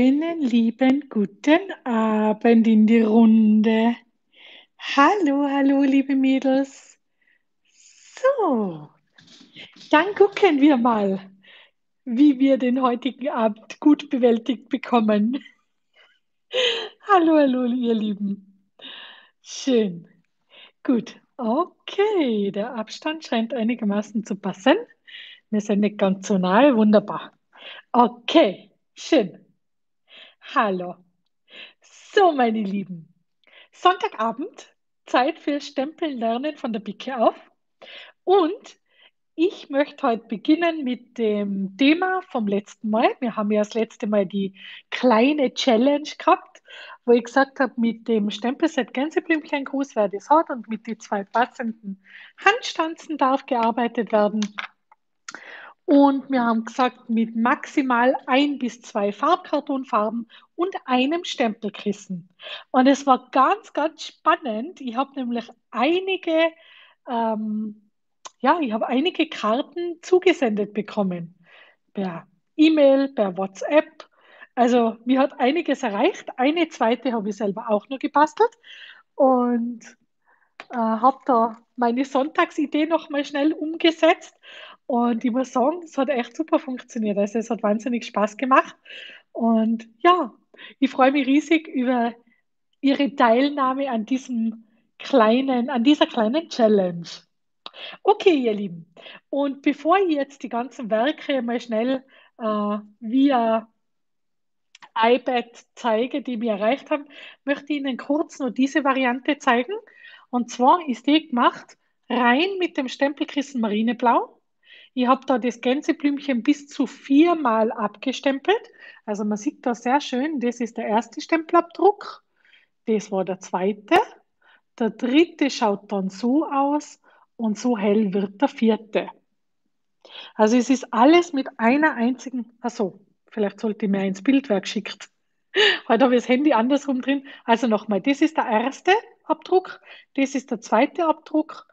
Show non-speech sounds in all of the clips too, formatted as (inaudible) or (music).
Einen lieben guten Abend in die Runde. Hallo, hallo, liebe Mädels. So, dann gucken wir mal, wie wir den heutigen Abend gut bewältigt bekommen. (laughs) Hallo, hallo, ihr Lieben. Schön. Gut. Okay, der Abstand scheint einigermaßen zu passen. Wir sind nicht ganz so nahe. Wunderbar. Okay, schön. Hallo. So, meine Lieben. Sonntagabend, Zeit für Stempeln lernen von der Bicke auf. Und ich möchte heute beginnen mit dem Thema vom letzten Mal. Wir haben ja das letzte Mal die kleine Challenge gehabt, wo ich gesagt habe, mit dem Stempelset Gänseblümchen groß, wer das hat, und mit den zwei passenden Handstanzen darf gearbeitet werden. Und wir haben gesagt, mit maximal ein bis zwei Farbkartonfarben und einem Stempelkissen. Und es war ganz, ganz spannend. Ich habe nämlich einige, ähm, ja, ich habe einige Karten zugesendet bekommen. Per E-Mail, per WhatsApp. Also mir hat einiges erreicht. Eine zweite habe ich selber auch noch gebastelt. Und äh, habe da meine Sonntagsidee noch mal schnell umgesetzt und ich muss sagen, es hat echt super funktioniert. Also es hat wahnsinnig Spaß gemacht. Und ja, ich freue mich riesig über Ihre Teilnahme an diesem kleinen, an dieser kleinen Challenge. Okay, ihr Lieben. Und bevor ich jetzt die ganzen Werke mal schnell äh, via iPad zeige, die wir erreicht haben, möchte ich Ihnen kurz nur diese Variante zeigen. Und zwar ist die gemacht rein mit dem Stempelkissen Marineblau ich habe da das Gänseblümchen bis zu viermal abgestempelt. Also man sieht da sehr schön, das ist der erste Stempelabdruck. Das war der zweite. Der dritte schaut dann so aus und so hell wird der vierte. Also es ist alles mit einer einzigen, achso, vielleicht sollte ich mir ins Bildwerk schickt. (laughs) Heute habe ich das Handy andersrum drin. Also nochmal, das ist der erste Abdruck, das ist der zweite Abdruck,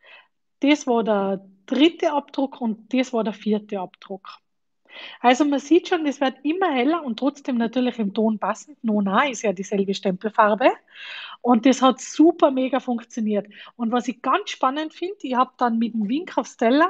das war der dritte Abdruck und das war der vierte Abdruck. Also man sieht schon, es wird immer heller und trotzdem natürlich im Ton passend. Nona ist ja dieselbe Stempelfarbe und das hat super mega funktioniert. Und was ich ganz spannend finde, ich habe dann mit dem Wink auf Stella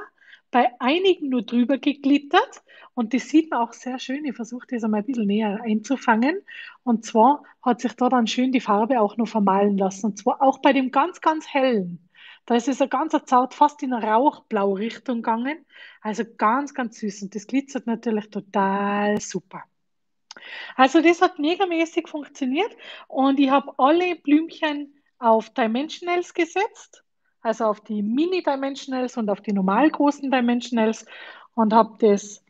bei einigen nur drüber geglittert und das sieht man auch sehr schön. Ich versuche das einmal ein bisschen näher einzufangen. Und zwar hat sich da dann schön die Farbe auch noch vermalen lassen. Und zwar auch bei dem ganz, ganz hellen. Da ist es ein ganz zart, fast in eine Rauchblau-Richtung gegangen. Also ganz, ganz süß. Und das glitzert natürlich total super. Also das hat megamäßig funktioniert und ich habe alle Blümchen auf Dimensionals gesetzt, also auf die Mini-Dimensionals und auf die normal großen Dimensionals und habe das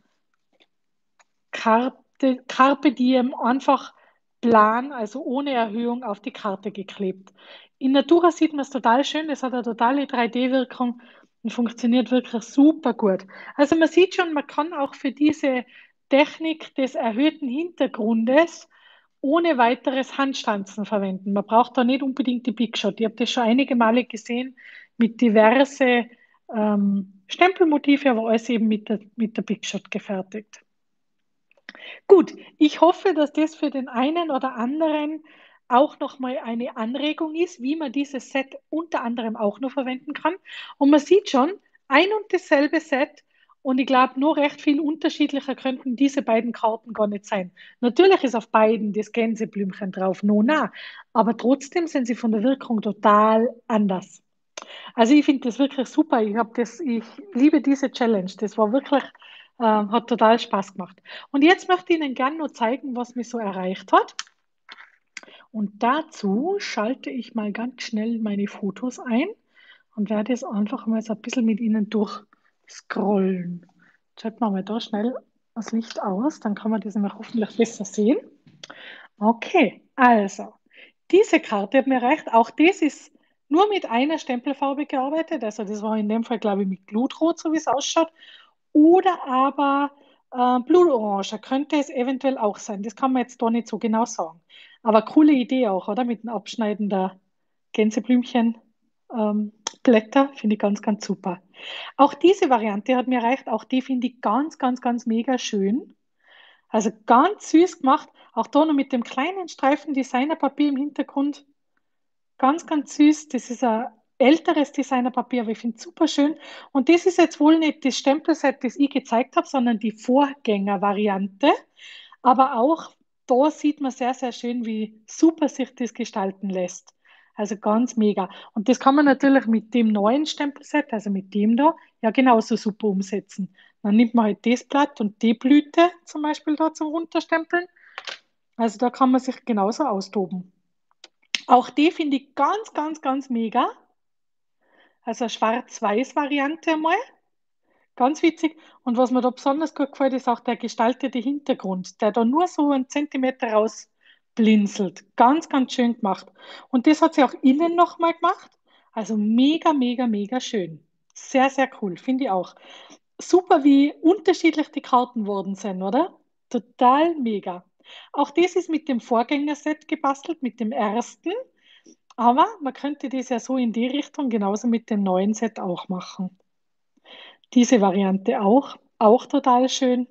Carpe, Carpe Diem einfach plan, also ohne Erhöhung auf die Karte geklebt. In Natura sieht man es total schön, es hat eine totale 3D-Wirkung und funktioniert wirklich super gut. Also man sieht schon, man kann auch für diese Technik des erhöhten Hintergrundes ohne weiteres Handstanzen verwenden. Man braucht da nicht unbedingt die Big Shot. Ich habe das schon einige Male gesehen mit diverse ähm, Stempelmotive, aber alles eben mit der, mit der Big Shot gefertigt. Gut, ich hoffe, dass das für den einen oder anderen auch nochmal eine Anregung ist, wie man dieses Set unter anderem auch noch verwenden kann. Und man sieht schon, ein und dasselbe Set und ich glaube, nur recht viel unterschiedlicher könnten diese beiden Karten gar nicht sein. Natürlich ist auf beiden das Gänseblümchen drauf, no, na, aber trotzdem sind sie von der Wirkung total anders. Also ich finde das wirklich super. Ich das, ich liebe diese Challenge. Das war wirklich, äh, hat total Spaß gemacht. Und jetzt möchte ich Ihnen gerne noch zeigen, was mich so erreicht hat. Und dazu schalte ich mal ganz schnell meine Fotos ein und werde es einfach mal so ein bisschen mit Ihnen durchscrollen. Schalten wir mal da schnell das Licht aus, dann kann man das nämlich hoffentlich besser sehen. Okay, also diese Karte hat mir reicht. Auch das ist nur mit einer Stempelfarbe gearbeitet. Also das war in dem Fall, glaube ich, mit Glutrot, so wie es ausschaut. Oder aber äh, Blutorange könnte es eventuell auch sein. Das kann man jetzt da nicht so genau sagen. Aber coole Idee auch, oder? Mit dem Abschneiden der Gänseblümchen. Ähm, Blätter finde ich ganz, ganz super. Auch diese Variante hat mir erreicht. Auch die finde ich ganz, ganz, ganz mega schön. Also ganz süß gemacht. Auch da noch mit dem kleinen Streifen Designerpapier im Hintergrund. Ganz, ganz süß. Das ist ein älteres Designerpapier, aber ich finde es super schön. Und das ist jetzt wohl nicht das Stempelset, das ich gezeigt habe, sondern die Vorgängervariante. Aber auch da sieht man sehr, sehr schön, wie super sich das gestalten lässt. Also ganz mega. Und das kann man natürlich mit dem neuen Stempelset, also mit dem da, ja genauso super umsetzen. Dann nimmt man halt das Blatt und die Blüte zum Beispiel da zum Runterstempeln. Also da kann man sich genauso austoben. Auch die finde ich ganz, ganz, ganz mega. Also eine Schwarz-Weiß-Variante einmal. Ganz witzig. Und was mir da besonders gut gefällt, ist auch der gestaltete Hintergrund, der da nur so einen Zentimeter rausblinzelt. Ganz, ganz schön gemacht. Und das hat sie auch innen nochmal gemacht. Also mega, mega, mega schön. Sehr, sehr cool, finde ich auch. Super, wie unterschiedlich die Karten worden sind, oder? Total mega. Auch das ist mit dem Vorgängerset gebastelt, mit dem ersten. Aber man könnte das ja so in die Richtung genauso mit dem neuen Set auch machen. Diese Variante auch, auch total schön.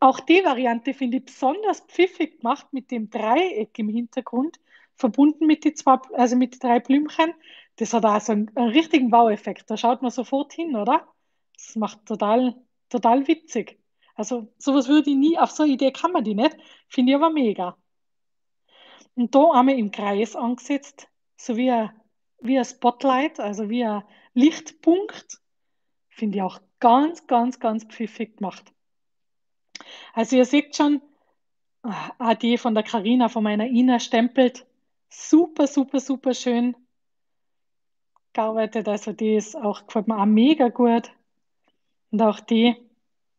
Auch die Variante finde ich besonders pfiffig gemacht mit dem Dreieck im Hintergrund, verbunden mit zwei, also den drei Blümchen. Das hat also einen, einen richtigen Wow-Effekt. Da schaut man sofort hin, oder? Das macht total, total witzig. Also sowas würde ich nie, auf so eine Idee kann man die nicht, finde ich aber mega. Und da einmal im Kreis angesetzt, so wie ein, wie ein Spotlight, also wie ein Lichtpunkt Finde ich auch ganz, ganz, ganz pfiffig gemacht. Also ihr seht schon, ah, die von der Karina, von meiner Ina stempelt. Super, super, super schön gearbeitet. Also die ist auch, gefällt mir auch mega gut. Und auch die,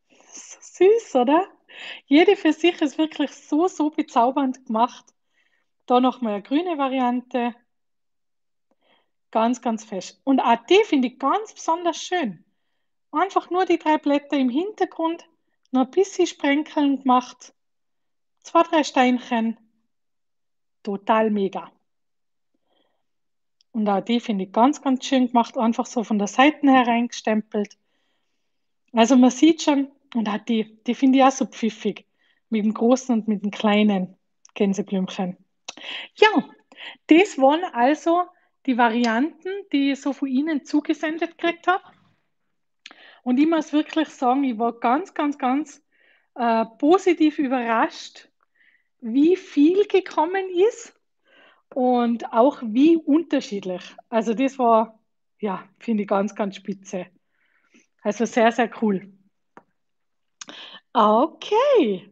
so süß, oder? Jede für sich ist wirklich so, so bezaubernd gemacht. Da nochmal eine grüne Variante. Ganz, ganz fest. Und auch die finde ich ganz besonders schön. Einfach nur die drei Blätter im Hintergrund, noch ein bisschen sprenkeln gemacht, zwei, drei Steinchen. Total mega. Und auch die finde ich ganz, ganz schön gemacht, einfach so von der Seite hereingestempelt. Also man sieht schon, und auch die, die finde ich auch so pfiffig, mit dem großen und mit dem kleinen Gänseblümchen. Ja, das waren also die Varianten, die ich so von Ihnen zugesendet gekriegt habe. Und ich muss wirklich sagen, ich war ganz, ganz, ganz äh, positiv überrascht, wie viel gekommen ist und auch wie unterschiedlich. Also das war, ja, finde ich ganz, ganz spitze. Also sehr, sehr cool. Okay.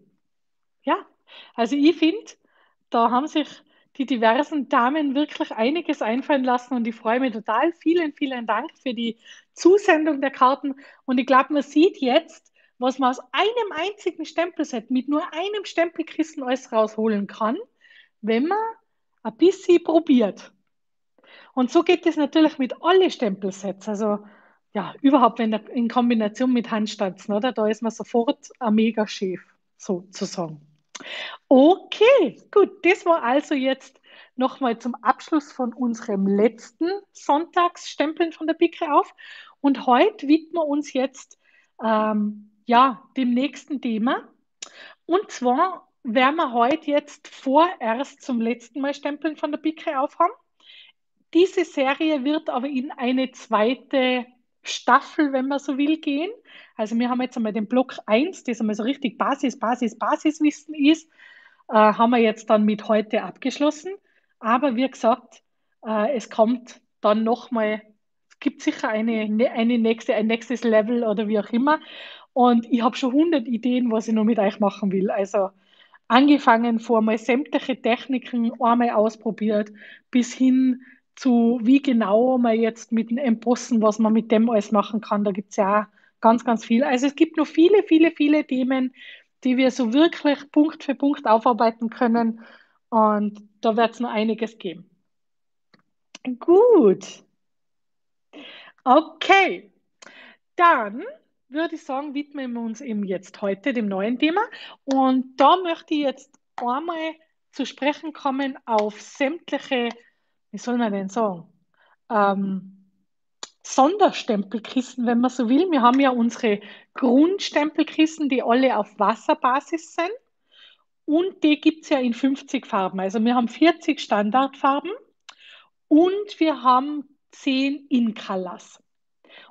Ja, also ich finde, da haben sich die diversen Damen wirklich einiges einfallen lassen und ich freue mich total. Vielen, vielen Dank für die Zusendung der Karten. Und ich glaube, man sieht jetzt, was man aus einem einzigen Stempelset mit nur einem Stempelkissen alles rausholen kann, wenn man ein bisschen probiert. Und so geht es natürlich mit allen Stempelsets. Also ja, überhaupt wenn in Kombination mit Handstanzen, oder? Da ist man sofort ein mega Chef, sozusagen. Okay, gut. Das war also jetzt nochmal zum Abschluss von unserem letzten Sonntagsstempeln von der Pike auf. Und heute widmen wir uns jetzt ähm, ja, dem nächsten Thema. Und zwar werden wir heute jetzt vorerst zum letzten Mal Stempeln von der Pike aufhaben. Diese Serie wird aber in eine zweite Staffel, wenn man so will, gehen. Also wir haben jetzt einmal den Block 1, das einmal so richtig Basis, Basis, Basiswissen ist, äh, haben wir jetzt dann mit heute abgeschlossen. Aber wie gesagt, äh, es kommt dann nochmal, es gibt sicher eine, ne, eine nächste, ein nächstes Level oder wie auch immer. Und ich habe schon 100 Ideen, was ich noch mit euch machen will. Also angefangen vor mal sämtliche Techniken einmal ausprobiert, bis hin zu wie genau man jetzt mit dem Embossen, was man mit dem alles machen kann. Da gibt es ja ganz, ganz viel. Also es gibt noch viele, viele, viele Themen, die wir so wirklich Punkt für Punkt aufarbeiten können. Und da wird es noch einiges geben. Gut. Okay. Dann würde ich sagen, widmen wir uns eben jetzt heute dem neuen Thema. Und da möchte ich jetzt einmal zu sprechen kommen auf sämtliche wie soll man denn sagen, ähm, Sonderstempelkissen, wenn man so will. Wir haben ja unsere Grundstempelkissen, die alle auf Wasserbasis sind. und die gibt es ja in 50 Farben. Also wir haben 40 Standardfarben und wir haben 10 In-Colors.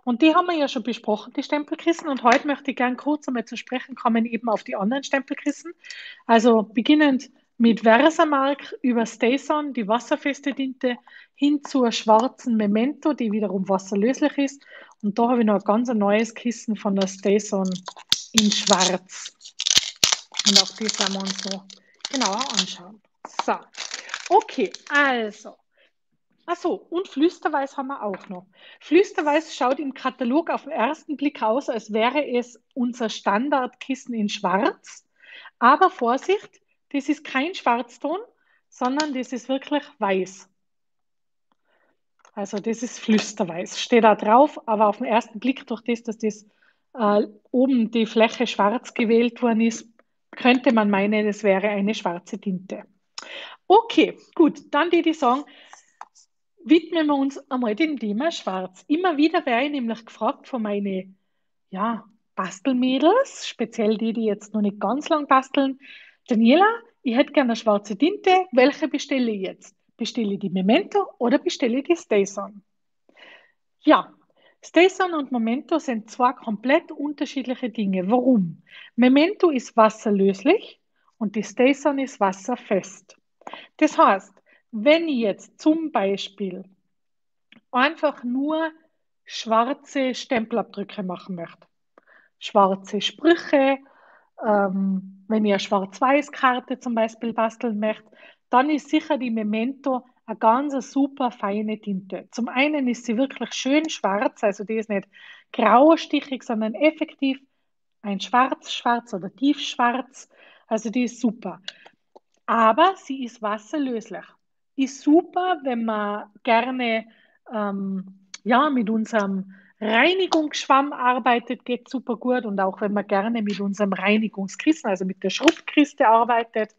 Und die haben wir ja schon besprochen, die Stempelkissen. Und heute möchte ich gerne kurz einmal zu sprechen kommen, eben auf die anderen Stempelkissen. Also beginnend mit Versamark über Stayson, die wasserfeste Tinte, hin zur schwarzen Memento, die wiederum wasserlöslich ist. Und da habe ich noch ein ganz neues Kissen von der Stayson in schwarz. Und auch das werden wir uns so genauer anschauen. So, okay, also. Achso, und Flüsterweiß haben wir auch noch. Flüsterweiß schaut im Katalog auf den ersten Blick aus, als wäre es unser Standardkissen in schwarz. Aber Vorsicht, das ist kein Schwarzton, sondern das ist wirklich weiß. Also das ist Flüsterweiß, steht da drauf, aber auf den ersten Blick durch das, dass das äh, oben die Fläche schwarz gewählt worden ist, könnte man meinen, es wäre eine schwarze Tinte. Okay, gut, dann die, die sagen, widmen wir uns einmal dem Thema Schwarz. Immer wieder werde ich nämlich gefragt von meinen ja, Bastelmädels, speziell die, die jetzt noch nicht ganz lang basteln, Daniela, ich hätte gerne eine schwarze Tinte, welche bestelle ich jetzt? Bestelle ich die Memento oder bestelle ich die Stayson? Ja, Stayson und Memento sind zwei komplett unterschiedliche Dinge. Warum? Memento ist wasserlöslich und die Stayson ist wasserfest. Das heißt, wenn ich jetzt zum Beispiel einfach nur schwarze Stempelabdrücke machen möchte, schwarze Sprüche, ähm, wenn ich eine Schwarz-Weiß-Karte zum Beispiel basteln möchte, dann ist sicher die Memento eine ganz super feine Tinte. Zum einen ist sie wirklich schön schwarz, also die ist nicht graustichig, sondern effektiv ein schwarz-schwarz oder tiefschwarz. Also die ist super. Aber sie ist wasserlöslich. Ist super, wenn man gerne ähm, ja, mit unserem Reinigungsschwamm arbeitet, geht super gut. Und auch wenn man gerne mit unserem Reinigungskissen, also mit der Schrubkiste arbeitet,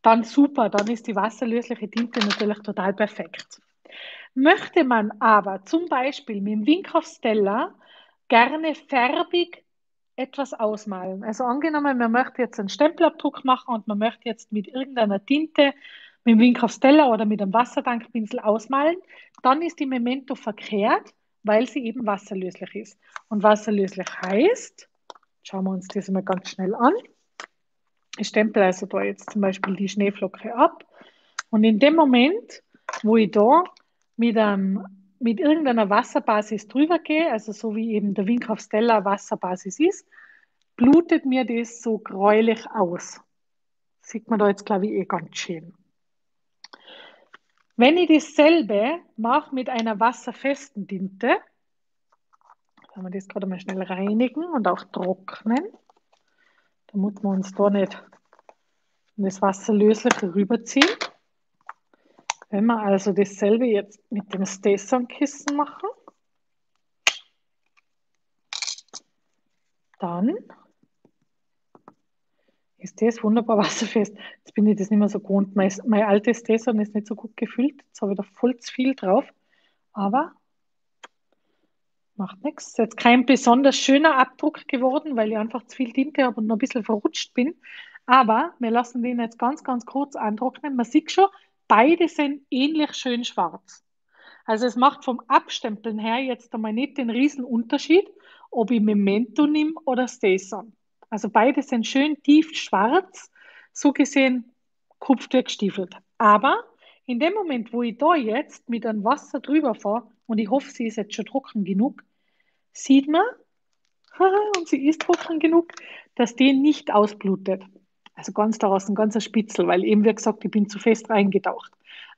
dann super, dann ist die wasserlösliche Tinte natürlich total perfekt. Möchte man aber zum Beispiel mit dem Wink Stella gerne färbig etwas ausmalen. Also angenommen, man möchte jetzt einen Stempelabdruck machen und man möchte jetzt mit irgendeiner Tinte, mit dem Wink Stella oder mit einem Wasserdankpinsel ausmalen, dann ist die Memento verkehrt, weil sie eben wasserlöslich ist. Und wasserlöslich heißt, schauen wir uns das mal ganz schnell an, ich stempel also da jetzt zum Beispiel die Schneeflocke ab und in dem Moment, wo ich da mit, einem, mit irgendeiner Wasserbasis drüber gehe, also so wie eben der Wink auf Stella Wasserbasis ist, blutet mir das so gräulich aus. Sieht man da jetzt, glaube ich, eh ganz schön. Wenn ich dasselbe mache mit einer wasserfesten Tinte, kann man das gerade mal schnell reinigen und auch trocknen, damit wir uns da nicht das Wasser löslich rüberziehen. Wenn wir also dasselbe jetzt mit dem Stayson-Kissen machen, dann ist das wunderbar (laughs) wasserfest. Jetzt bin ich das nicht mehr so gewohnt. Mein, mein altes Stayson ist nicht so gut gefüllt. Jetzt habe ich da voll zu viel drauf. Aber macht nichts. Ist jetzt kein besonders schöner Abdruck geworden, weil ich einfach zu viel Tinte habe und noch ein bisschen verrutscht bin. Aber wir lassen den jetzt ganz, ganz kurz antrocknen. Man sieht schon, beide sind ähnlich schön schwarz. Also es macht vom Abstempeln her jetzt einmal nicht den riesen Unterschied, ob ich Memento nehme oder Stayson. Also beide sind schön tief schwarz, so gesehen kupftürgestiefelt. Aber in dem Moment, wo ich da jetzt mit einem Wasser drüber fahre, und ich hoffe, sie ist jetzt schon trocken genug, sieht man, (laughs) und sie ist trocken genug, dass die nicht ausblutet. Also ganz daraus ein ganzer Spitzel, weil eben wie gesagt, ich bin zu fest reingetaucht.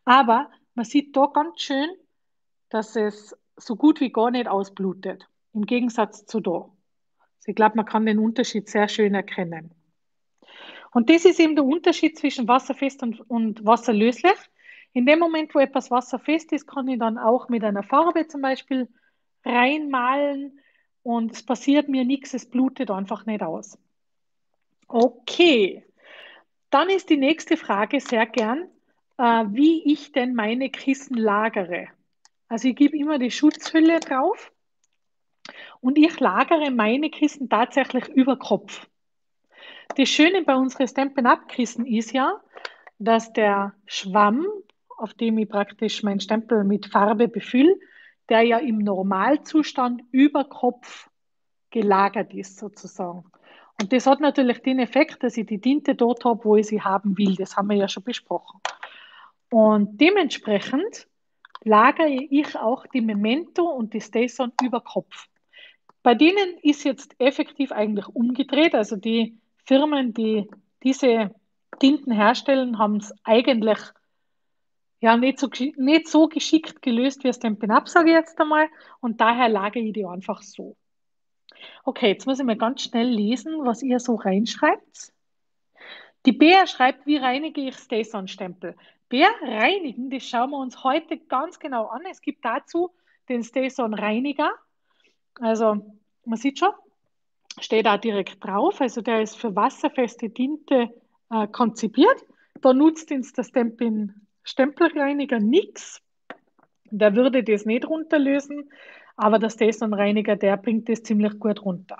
Aber man sieht da ganz schön, dass es so gut wie gar nicht ausblutet. Im Gegensatz zu da. Also ich glaube, man kann den Unterschied sehr schön erkennen. Und das ist eben der Unterschied zwischen wasserfest und, und wasserlöslich. In dem Moment, wo etwas wasserfest ist, kann ich dann auch mit einer Farbe zum Beispiel reinmalen und es passiert mir nichts, es blutet einfach nicht aus. Okay, dann ist die nächste Frage sehr gern, äh, wie ich denn meine Kissen lagere. Also ich gebe immer die Schutzhülle drauf und ich lagere meine Kissen tatsächlich über Kopf. das Schöne bei unseren Stampin' Up-Kissen ist ja, dass der Schwamm, auf dem ich praktisch meinen Stempel mit Farbe befülle, der ja im Normalzustand über Kopf gelagert ist sozusagen. Und das hat natürlich den Effekt, dass ich die Tinte dort habe, wo ich sie haben will. Das haben wir ja schon besprochen. Und dementsprechend lagere ich auch die Memento und die Stayson über Kopf. Bei denen ist jetzt effektiv eigentlich umgedreht. Also die Firmen, die diese Tinten herstellen, haben es eigentlich ja, nicht, so, nicht so geschickt gelöst wie es Stampin' Up, sage ich jetzt einmal. Und daher lagere ich die einfach so. Okay, jetzt muss ich mal ganz schnell lesen, was ihr so reinschreibt. Die Bea schreibt, wie reinige ich Stayson-Stempel? Bea, reinigen, das schauen wir uns heute ganz genau an. Es gibt dazu den Stayson-Reiniger. Also, man sieht schon, steht da direkt drauf. Also, der ist für wasserfeste Tinte äh, konzipiert. Da nutzt uns der Stampin Stempelreiniger nichts. Der würde das nicht runterlösen, aber der Stayson-Reiniger, der bringt das ziemlich gut runter.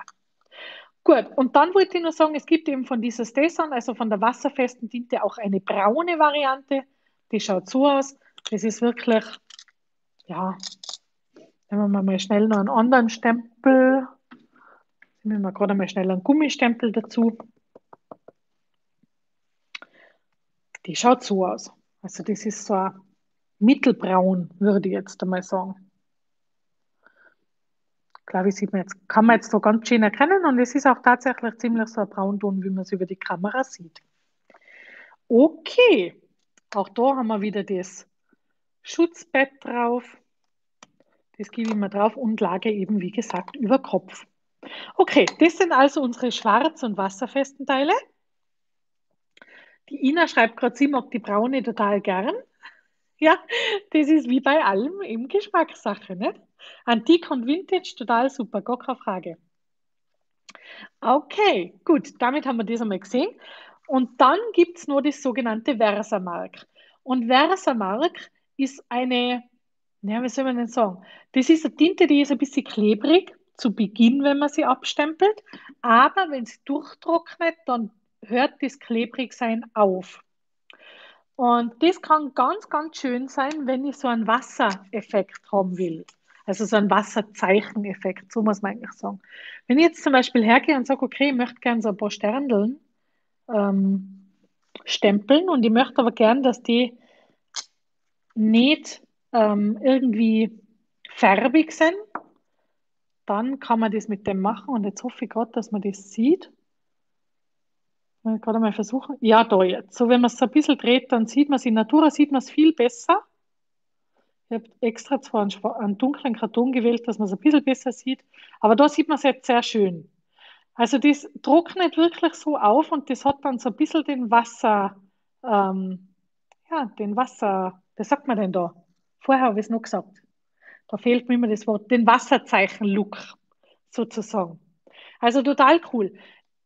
Gut, und dann wollte ich nur sagen, es gibt eben von dieser Stayson, also von der wasserfesten Tinte, auch eine braune Variante. Die schaut so aus. Das ist wirklich, ja, nehmen wir mal schnell noch einen anderen Stempel. Nehmen wir gerade mal schnell einen Gummistempel dazu. Die schaut so aus. Also das ist so ein mittelbraun, würde ich jetzt einmal sagen. Glaube ich, sieht man jetzt, kann man jetzt so ganz schön erkennen und es ist auch tatsächlich ziemlich so ein Braunton, wie man es über die Kamera sieht. Okay, auch da haben wir wieder das Schutzbett drauf. Das gebe ich mir drauf und lage eben, wie gesagt, über Kopf. Okay, das sind also unsere schwarz- und wasserfesten Teile. Die Ina schreibt gerade, sie mag die braune total gern. (laughs) Ja, das ist wie bei allem eben Geschmackssache, nicht? Antik und Vintage, total super, gar keine Frage. Okay, gut, damit haben wir das einmal gesehen. Und dann gibt es noch das sogenannte Versamark. Und Versamark ist eine, ja, wie soll man denn sagen? Das ist eine Tinte, die ist ein bisschen klebrig zu Beginn, wenn man sie abstempelt. Aber wenn sie durchtrocknet, dann hört das Klebrigsein auf. Und das kann ganz, ganz schön sein, wenn ich so einen Wassereffekt haben will. Also so einen Wasserzeicheneffekt, so muss man eigentlich sagen. Wenn ich jetzt zum Beispiel hergehe und sage, okay, ich möchte gerne so ein paar Sterndeln ähm, stempeln und ich möchte aber gerne, dass die nicht ähm, irgendwie färbig sind, dann kann man das mit dem machen und jetzt hoffe ich gerade, dass man das sieht. Mal gerade mal versuchen. Ja, da jetzt. So, wenn man es ein bisschen dreht, dann sieht man es. In Natura sieht man es viel besser. Ich habe extra zwar einen, einen, dunklen Karton gewählt, dass man es ein bisschen besser sieht, aber da sieht man es jetzt sehr schön. Also das trocknet wirklich so auf und das hat dann so ein bisschen den Wasser, ähm, ja, den Wasser, was sagt man denn da? Vorher habe ich es noch gesagt. Da fehlt mir immer das Wort, den Wasserzeichen-Look sozusagen. Also total cool.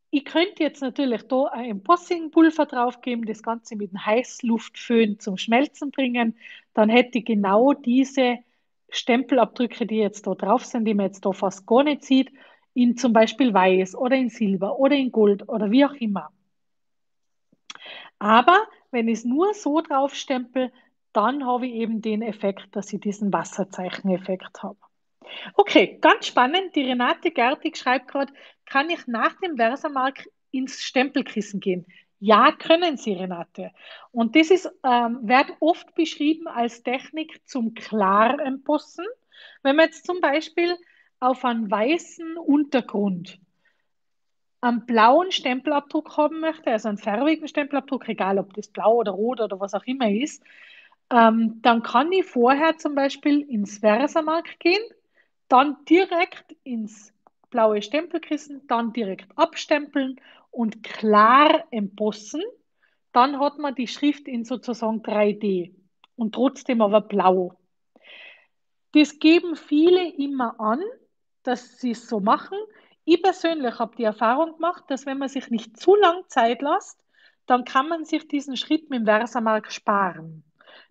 Ich könnte jetzt natürlich da ein Embossing-Pulver draufgeben, das Ganze mit einem Heißluftföhn zum Schmelzen bringen. Dann hätte ich genau diese Stempelabdrücke, die jetzt da drauf sind, die man jetzt da fast gar nicht sieht, in zum Beispiel Weiß oder in Silber oder in Gold oder wie auch immer. Aber wenn ich es nur so drauf stempel, dann habe ich eben den Effekt, dass ich diesen Wasserzeicheneffekt habe. Okay, ganz spannend. Die Renate Gertig schreibt gerade, kann ich nach dem Versamark ins Stempelkissen gehen? Ja, können Sie, Renate. Und das ist, ähm, wird oft beschrieben als Technik zum Klarempossen. Wenn man jetzt zum Beispiel auf einen weißen Untergrund einen blauen Stempelabdruck haben möchte, also einen färbigen Stempelabdruck, egal ob das blau oder rot oder was auch immer ist, ähm, dann kann ich vorher zum Beispiel ins Versamark gehen dann direkt ins blaue Stempelkissen, dann direkt abstempeln und klar embossen. Dann hat man die Schrift in sozusagen 3D und trotzdem aber blau. Das geben viele immer an, dass sie es so machen. Ich persönlich habe die Erfahrung gemacht, dass wenn man sich nicht zu lang Zeit lässt, dann kann man sich diesen Schritt mit dem Versamark sparen.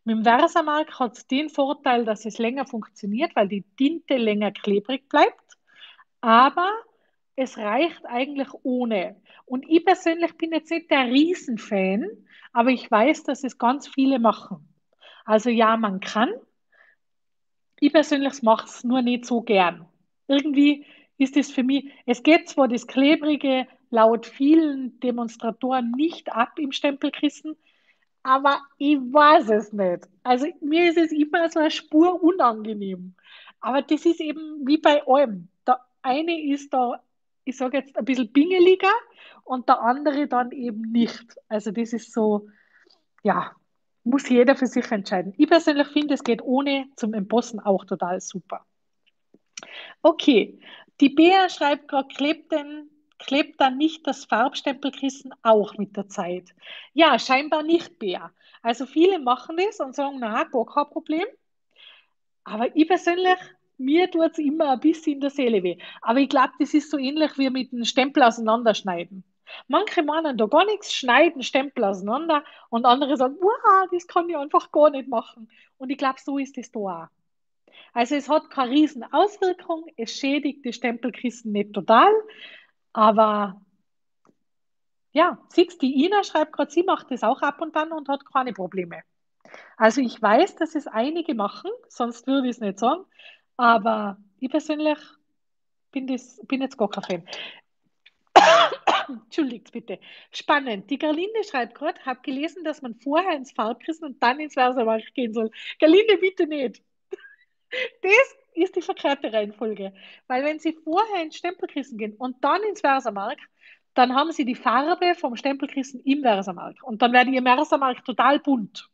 Mit dem Versamark hat es den Vorteil, dass es länger funktioniert, weil die Tinte länger klebrig bleibt. Aber es reicht eigentlich ohne. Und ich persönlich bin jetzt nicht der Riesenfan, aber ich weiß, dass es ganz viele machen. Also ja, man kann. Ich persönlich mache es nur nicht so gern. Irgendwie ist es für mich, es geht zwar das Klebrige laut vielen Demonstratoren nicht ab im Stempelkissen, aber ich weiß es nicht. Also mir ist es immer so eine Spur unangenehm. Aber das ist eben wie bei allem. Der eine ist da, ich sage jetzt, ein bisschen bingeliger und der andere dann eben nicht. Also das ist so, ja, muss jeder für sich entscheiden. Ich persönlich finde, es geht ohne zum Embossen auch total super. Okay, die Bea schreibt gerade, klebt denn klebt dann nicht das Farbstempelkissen auch mit der Zeit? Ja, scheinbar nicht mehr. Also viele machen das und sagen, na, gar kein Problem. Aber ich persönlich, mir tut es immer ein bisschen in der Seele weh. Aber ich glaube, das ist so ähnlich wie mit dem Stempel auseinanderschneiden. Manche meinen da gar nichts, schneiden Stempel auseinander und andere sagen, wow, das kann ich einfach gar nicht machen. Und ich glaube, so ist es da auch. Also es hat keine riesen Auswirkung, es schädigt die Stempelkissen nicht total, aber ja, siehst die Ina schreibt gerade, sie macht das auch ab und an und hat keine Probleme. Also ich weiß, dass es einige machen, sonst würde ich es nicht sagen, aber ich persönlich bin, das, bin jetzt gar kein Fan. (coughs) Entschuldigt bitte. Spannend. Die Gerlinde schreibt gerade, habe gelesen, dass man vorher ins Farbkissen und dann ins Versamarkt gehen soll. Gerlinde, bitte nicht. Das ist die verkehrte Reihenfolge. Weil wenn Sie vorher ins Stempelkissen gehen und dann ins Versamark, dann haben Sie die Farbe vom Stempelkissen im Versamark. Und dann wird Ihr Versamark total bunt.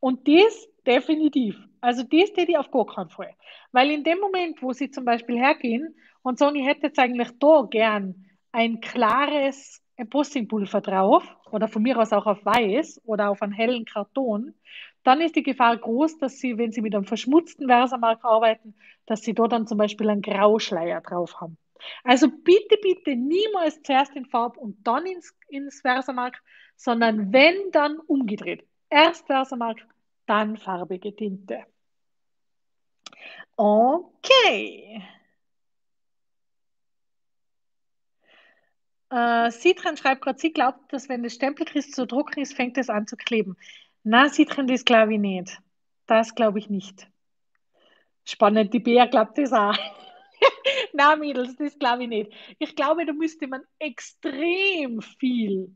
Und das definitiv. Also das steht ich auf gar keinen Fall. Weil in dem Moment, wo Sie zum Beispiel hergehen und sagen, ich hätte jetzt eigentlich da gern ein klares Embossingpulver drauf oder von mir aus auch auf weiß oder auf einen hellen Karton, dann ist die Gefahr groß, dass Sie, wenn Sie mit einem verschmutzten Versamark arbeiten, dass Sie dort dann zum Beispiel einen Grauschleier drauf haben. Also bitte, bitte niemals zuerst in Farb und dann ins, ins Versamark, sondern wenn, dann umgedreht. Erst Versamark, dann farbige Tinte. Okay. Äh, Citran schreibt gerade, sie glaubt, dass wenn das Stempelkriss zu drucken ist, fängt es an zu kleben. Na, Citran, das glaube ich nicht. Das glaube ich nicht. Spannend, die Bär glaubt das auch. (laughs) Na, Mädels, das glaube ich nicht. Ich glaube, da müsste man extrem viel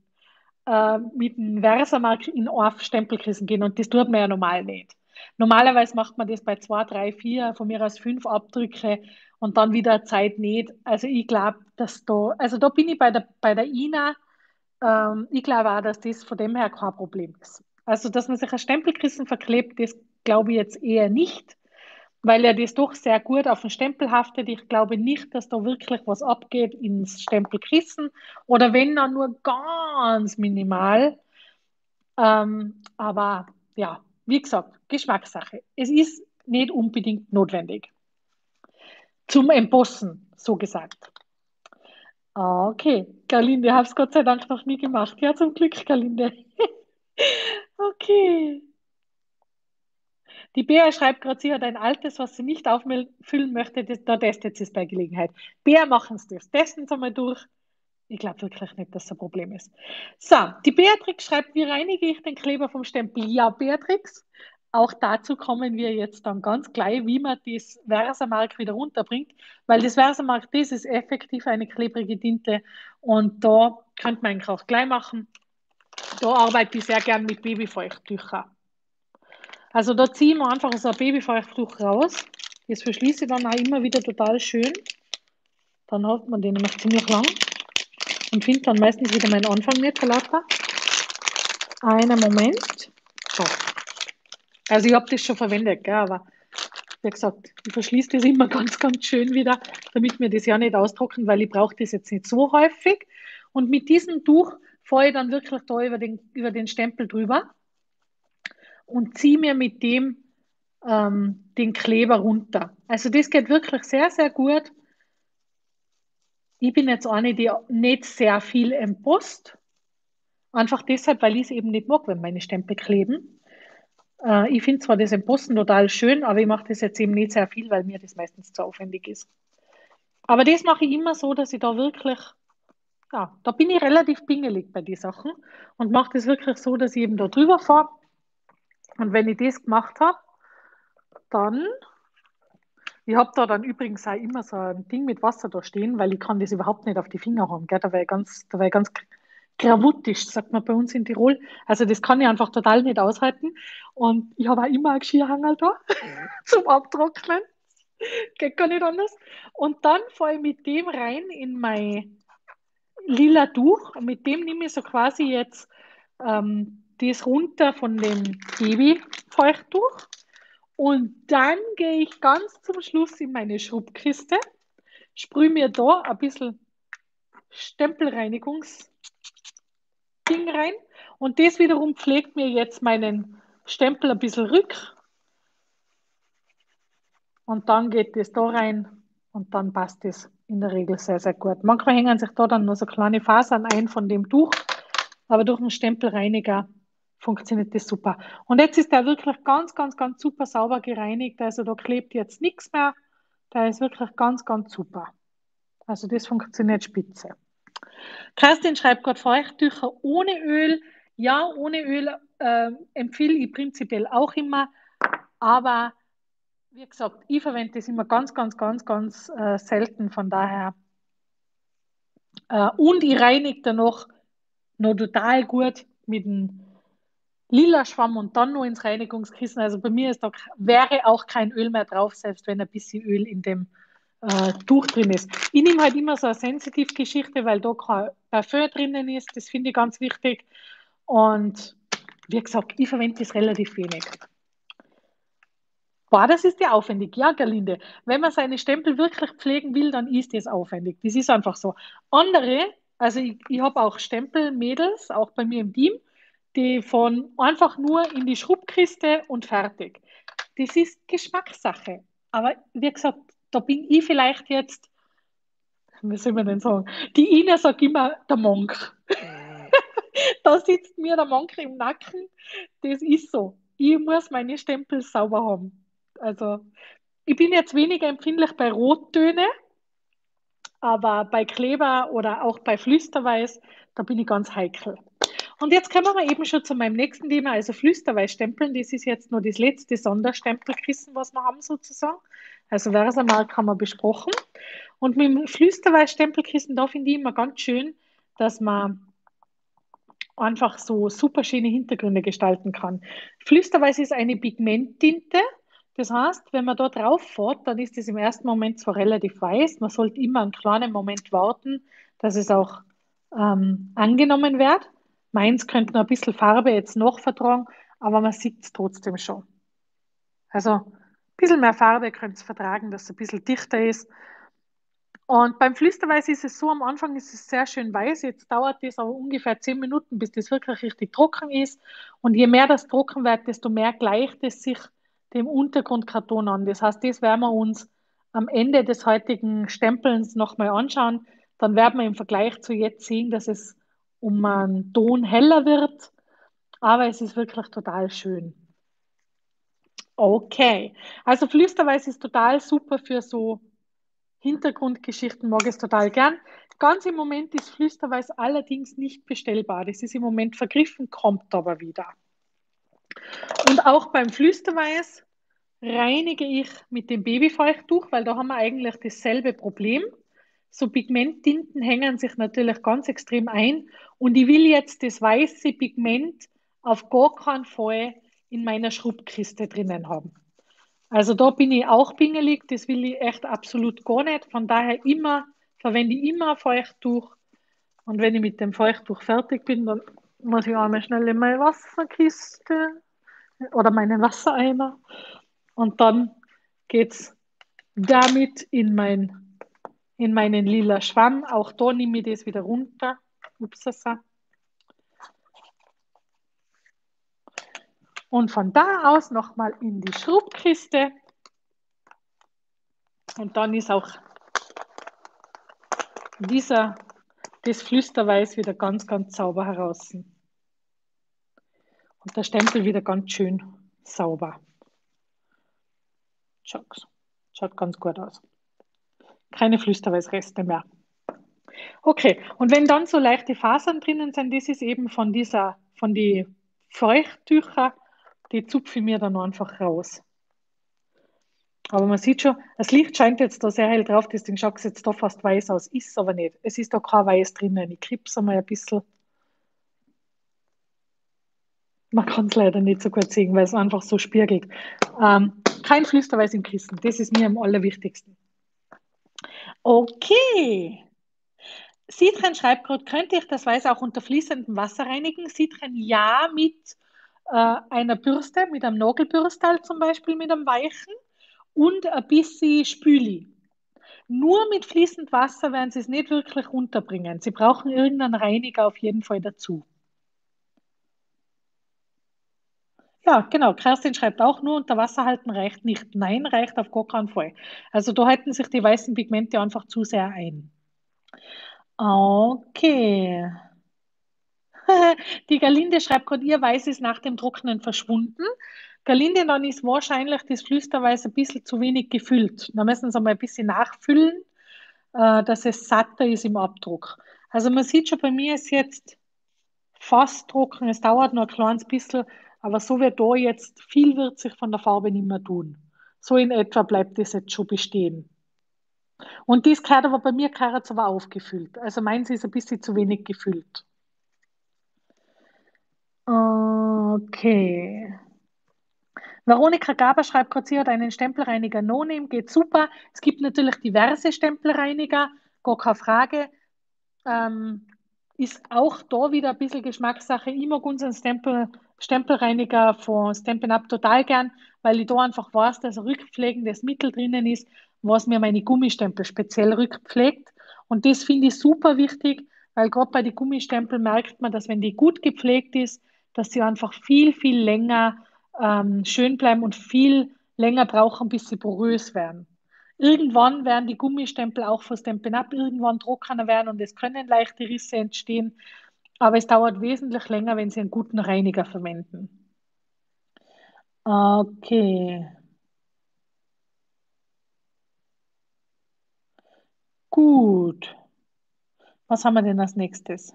äh, mit dem Versamark in auf Stempelkissen gehen und das tut man ja normal nicht. Normalerweise macht man das bei zwei, drei, vier, von mir aus fünf Abdrücke und dann wieder Zeit nicht. Also ich glaube, dass da, also da bin ich bei der, bei der Ina, ähm, ich glaube auch, dass das von dem her kein Problem ist. Also, dass man sich ein Stempelkissen verklebt, das glaube ich jetzt eher nicht, weil er das doch sehr gut auf den Stempel haftet. Ich glaube nicht, dass da wirklich was abgeht ins Stempelkissen oder wenn dann nur ganz minimal. Ähm, aber ja, wie gesagt, Geschmackssache. Es ist nicht unbedingt notwendig. Zum Embossen, so gesagt. Okay, Galinde, habe es Gott sei Dank noch nie gemacht. Ja, zum Glück, Galinde. (laughs) okay. Die Bea schreibt gerade, sie hat ein altes, was sie nicht auffüllen möchte, da testet sie es bei Gelegenheit. Bea, machen Sie das. Testen Sie mal durch. Ich glaube wirklich nicht, dass das ein Problem ist. So, die Beatrix schreibt, wie reinige ich den Kleber vom Stempel? Ja, Beatrix, auch dazu kommen wir jetzt dann ganz gleich, wie man das Versamark wieder runterbringt, weil das Versamark, das ist effektiv eine klebrige Tinte und da könnte man eigentlich auch gleich machen. Da arbeite ich sehr gern mit Babyfeuchttüchern. Also da ziehen wir einfach so ein Babyfeuchttuch raus. Das verschließe ich dann auch immer wieder total schön. Dann hat man den nämlich ziemlich lang und findet dann meistens wieder meinen Anfang nicht verlauter. Einen Moment. So. Also ich habe das schon verwendet, gell, aber wie gesagt, ich verschließe das immer (laughs) ganz, ganz schön wieder, damit mir das ja nicht austrocknen, weil ich brauche das jetzt nicht so häufig. Und mit diesem Tuch fahre ich dann wirklich da über den, über den Stempel drüber und ziehe mir mit dem ähm, den Kleber runter. Also das geht wirklich sehr, sehr gut. Ich bin jetzt eine, die nicht sehr viel empost. Einfach deshalb, weil ich es eben nicht mag, wenn meine Stempel kleben. Äh, ich finde zwar das im Posten total schön, aber ich mache das jetzt eben nicht sehr viel, weil mir das meistens zu aufwendig ist. Aber das mache ich immer so, dass ich da wirklich, ja, da bin ich relativ pingelig bei den Sachen und mache das wirklich so, dass ich eben da drüber fahre. Und wenn ich das gemacht habe, dann, ich habe da dann übrigens auch immer so ein Ding mit Wasser da stehen, weil ich kann das überhaupt nicht auf die Finger haben. Gell? Da wäre ich ganz, da ich ganz gravutisch, sagt man bei uns in Tirol. Also das kann ich einfach total nicht aushalten. Und ich habe auch immer ein Geschirrhangel da (laughs) zum Abtrocknen. Geht gar nicht anders. Und dann fahre ich mit dem rein in mein lila Tuch. Mit dem nehme ich so quasi jetzt ähm, das runter von dem Babyfeuchttuch. Und dann gehe ich ganz zum Schluss in meine Schrubkiste, sprühe mir da ein bisschen Stempelreinigungs Ding rein und das wiederum pflegt mir jetzt meinen Stempel ein bisschen rück und dann geht das da rein und dann passt das in der Regel sehr, sehr gut. Manchmal hängen sich da dann nur so kleine Fasern ein von dem Tuch, aber durch einen Stempelreiniger funktioniert das super. Und jetzt ist der wirklich ganz, ganz, ganz super sauber gereinigt. Also da klebt jetzt nichts mehr. Der ist wirklich ganz, ganz super. Also das funktioniert spitze. Kerstin schreibt gerade Feuchttücher ohne Öl. Ja, ohne Öl äh, empfehle ich prinzipiell auch immer. Aber wie gesagt, ich verwende das immer ganz, ganz, ganz, ganz äh, selten. Von daher. Äh, und ich reinige dann noch, total gut mit dem lila Schwamm und dann nur ins Reinigungskissen. Also bei mir ist da, wäre auch kein Öl mehr drauf, selbst wenn ein bisschen Öl in dem äh, Tuch drin ist. Ich nehme halt immer so eine Sensitivgeschichte, weil da kein Parfum drinnen ist. Das finde ich ganz wichtig. Und wie gesagt, ich verwende das relativ wenig. Boah, das ist ja aufwendig. Ja, Gerlinde, wenn man seine Stempel wirklich pflegen will, dann ist das aufwendig. Das ist einfach so. Andere, also ich, ich habe auch Stempelmädels, auch bei mir im Team, die von einfach nur in die Schrubkiste und fertig. Das ist Geschmackssache. Aber wie gesagt, da bin ich vielleicht jetzt, wie soll man denn sagen, die Ina sagt immer der Monk. (laughs) da sitzt mir der Monk im Nacken. Das ist so. Ich muss meine Stempel sauber haben. Also, ich bin jetzt weniger empfindlich bei Rottöne, aber bei Kleber oder auch bei Flüsterweiß, da bin ich ganz heikel. Und jetzt kommen wir eben schon zu meinem nächsten Thema, also Flüsterweiß-Stempeln. Das ist jetzt nur das letzte Sonderstempelkissen, was wir haben sozusagen. Also Versamark haben wir besprochen. Und mit dem Flüsterweiß-Stempelkissen, da finde ich immer ganz schön, dass man einfach so super schöne Hintergründe gestalten kann. Flüsterweiß ist eine Pigmenttinte. Das heißt, wenn man da drauf fährt, dann ist es im ersten Moment zwar relativ weiß. Man sollte immer einen kleinen Moment warten, dass es auch ähm, angenommen wird. Meins könnte noch ein bisschen Farbe jetzt noch vertragen, aber man sieht es trotzdem schon. Also bisschen mehr Farbe könnt ihr vertragen, dass es ein bisschen dichter ist. Und beim Flüsterweiß ist es so, am Anfang ist es sehr schön weiß, jetzt dauert es aber ungefähr zehn Minuten, bis das wirklich richtig trocken ist. Und je mehr das trocken wird, desto mehr gleicht es sich dem Untergrundkarton an. Das heißt, das werden wir uns am Ende des heutigen Stempelns nochmal anschauen. Dann werden wir im Vergleich zu jetzt sehen, dass es um einen Ton heller wird, aber es ist wirklich total schön. Okay, also Flüsterweiß ist total super für so Hintergrundgeschichten, mag es total gern. Ganz im Moment ist Flüsterweiß allerdings nicht bestellbar. Das ist im Moment vergriffen, kommt aber wieder. Und auch beim Flüsterweiß reinige ich mit dem Babyfeuchttuch, weil da haben wir eigentlich dasselbe Problem. So Pigmenttinten hängen sich natürlich ganz extrem ein und ich will jetzt das weiße Pigment auf gar keinen Fall in meiner Schrubkiste drinnen haben. Also da bin ich auch pingelig, das will ich echt absolut gar nicht. Von daher immer, verwende ich immer ein Feuchttuch. Und wenn ich mit dem Feuchttuch fertig bin, dann muss ich einmal schnell in meine Wasserkiste oder meinen Wassereimer. Und dann geht es damit in, mein, in meinen lila Schwamm. Auch da nehme ich das wieder runter. Upsasa. Und von da aus nochmal in die Schrubkiste. Und dann ist auch dieser, das Flüsterweiß wieder ganz, ganz sauber heraus. Und der Stempel wieder ganz schön sauber. Schaut, schaut ganz gut aus. keine Flüsterweißreste mehr. Okay, und wenn dann so leichte Fasern drinnen sind, das ist eben von dieser, von die Feuchttücher, die zupfe ich mir dann einfach raus. Aber man sieht schon, das Licht scheint jetzt da sehr hell drauf, deswegen schaut es jetzt da fast weiß aus. Ist aber nicht. Es ist da kein Weiß drinnen. Ich krippe es einmal ein bisschen. Man kann es leider nicht so gut sehen, weil es einfach so spiegelt. Ähm, kein Flüsterweiß im Kissen. Das ist mir am allerwichtigsten. Okay. Citren schreibt gerade, könnte ich das Weiß auch unter fließendem Wasser reinigen? Citren ja mit äh, einer Bürste, mit einem Nagelbürstel zum Beispiel, mit einem weichen und ein bisschen Spüli. Nur mit fließend Wasser werden Sie es nicht wirklich runterbringen. Sie brauchen irgendeinen Reiniger auf jeden Fall dazu. Ja, genau. Kerstin schreibt auch, nur unter Wasser halten reicht nicht. Nein, reicht auf gar keinen Fall. Also da halten sich die weißen Pigmente einfach zu sehr ein. Okay. (laughs) Die Galinde schreibt gerade, ihr Weiß ist nach dem Trocknen verschwunden. Galinde, dann ist wahrscheinlich das Flüsterweiß ein bisschen zu wenig gefüllt. Da müssen Sie mal ein bisschen nachfüllen, äh, dass es satter ist im Abdruck. Also man sieht schon, bei mir ist jetzt fast trocken. Es dauert noch ein kleines bisschen, aber so wie da jetzt, viel wird sich von der Farbe nicht mehr tun. So in etwa bleibt das jetzt schon bestehen. Und das gehört aber bei mir gehört aber aufgefüllt. Also meins ist ein bisschen zu wenig gefüllt. Okay. Veronika Gaber schreibt gerade, sie hat einen Stempelreiniger No-Name, geht super. Es gibt natürlich diverse Stempelreiniger, gar keine Frage. Ähm, ist auch da wieder ein bisschen Geschmackssache. Ich mag unseren Stempel, Stempelreiniger von Stampin' Up total gern, weil ich da einfach weiß, dass ein rückpflegendes Mittel drinnen ist, was mir meine Gummistempel speziell rückpflegt. Und das finde ich super wichtig, weil gerade bei den Gummistempeln merkt man, dass wenn die gut gepflegt ist, dass sie einfach viel, viel länger ähm, schön bleiben und viel länger brauchen, bis sie porös werden. Irgendwann werden die Gummistempel auch von Stampin' Up irgendwann trockener werden und es können leichte Risse entstehen, aber es dauert wesentlich länger, wenn Sie einen guten Reiniger verwenden. Okay. Gut. Was haben wir denn als nächstes?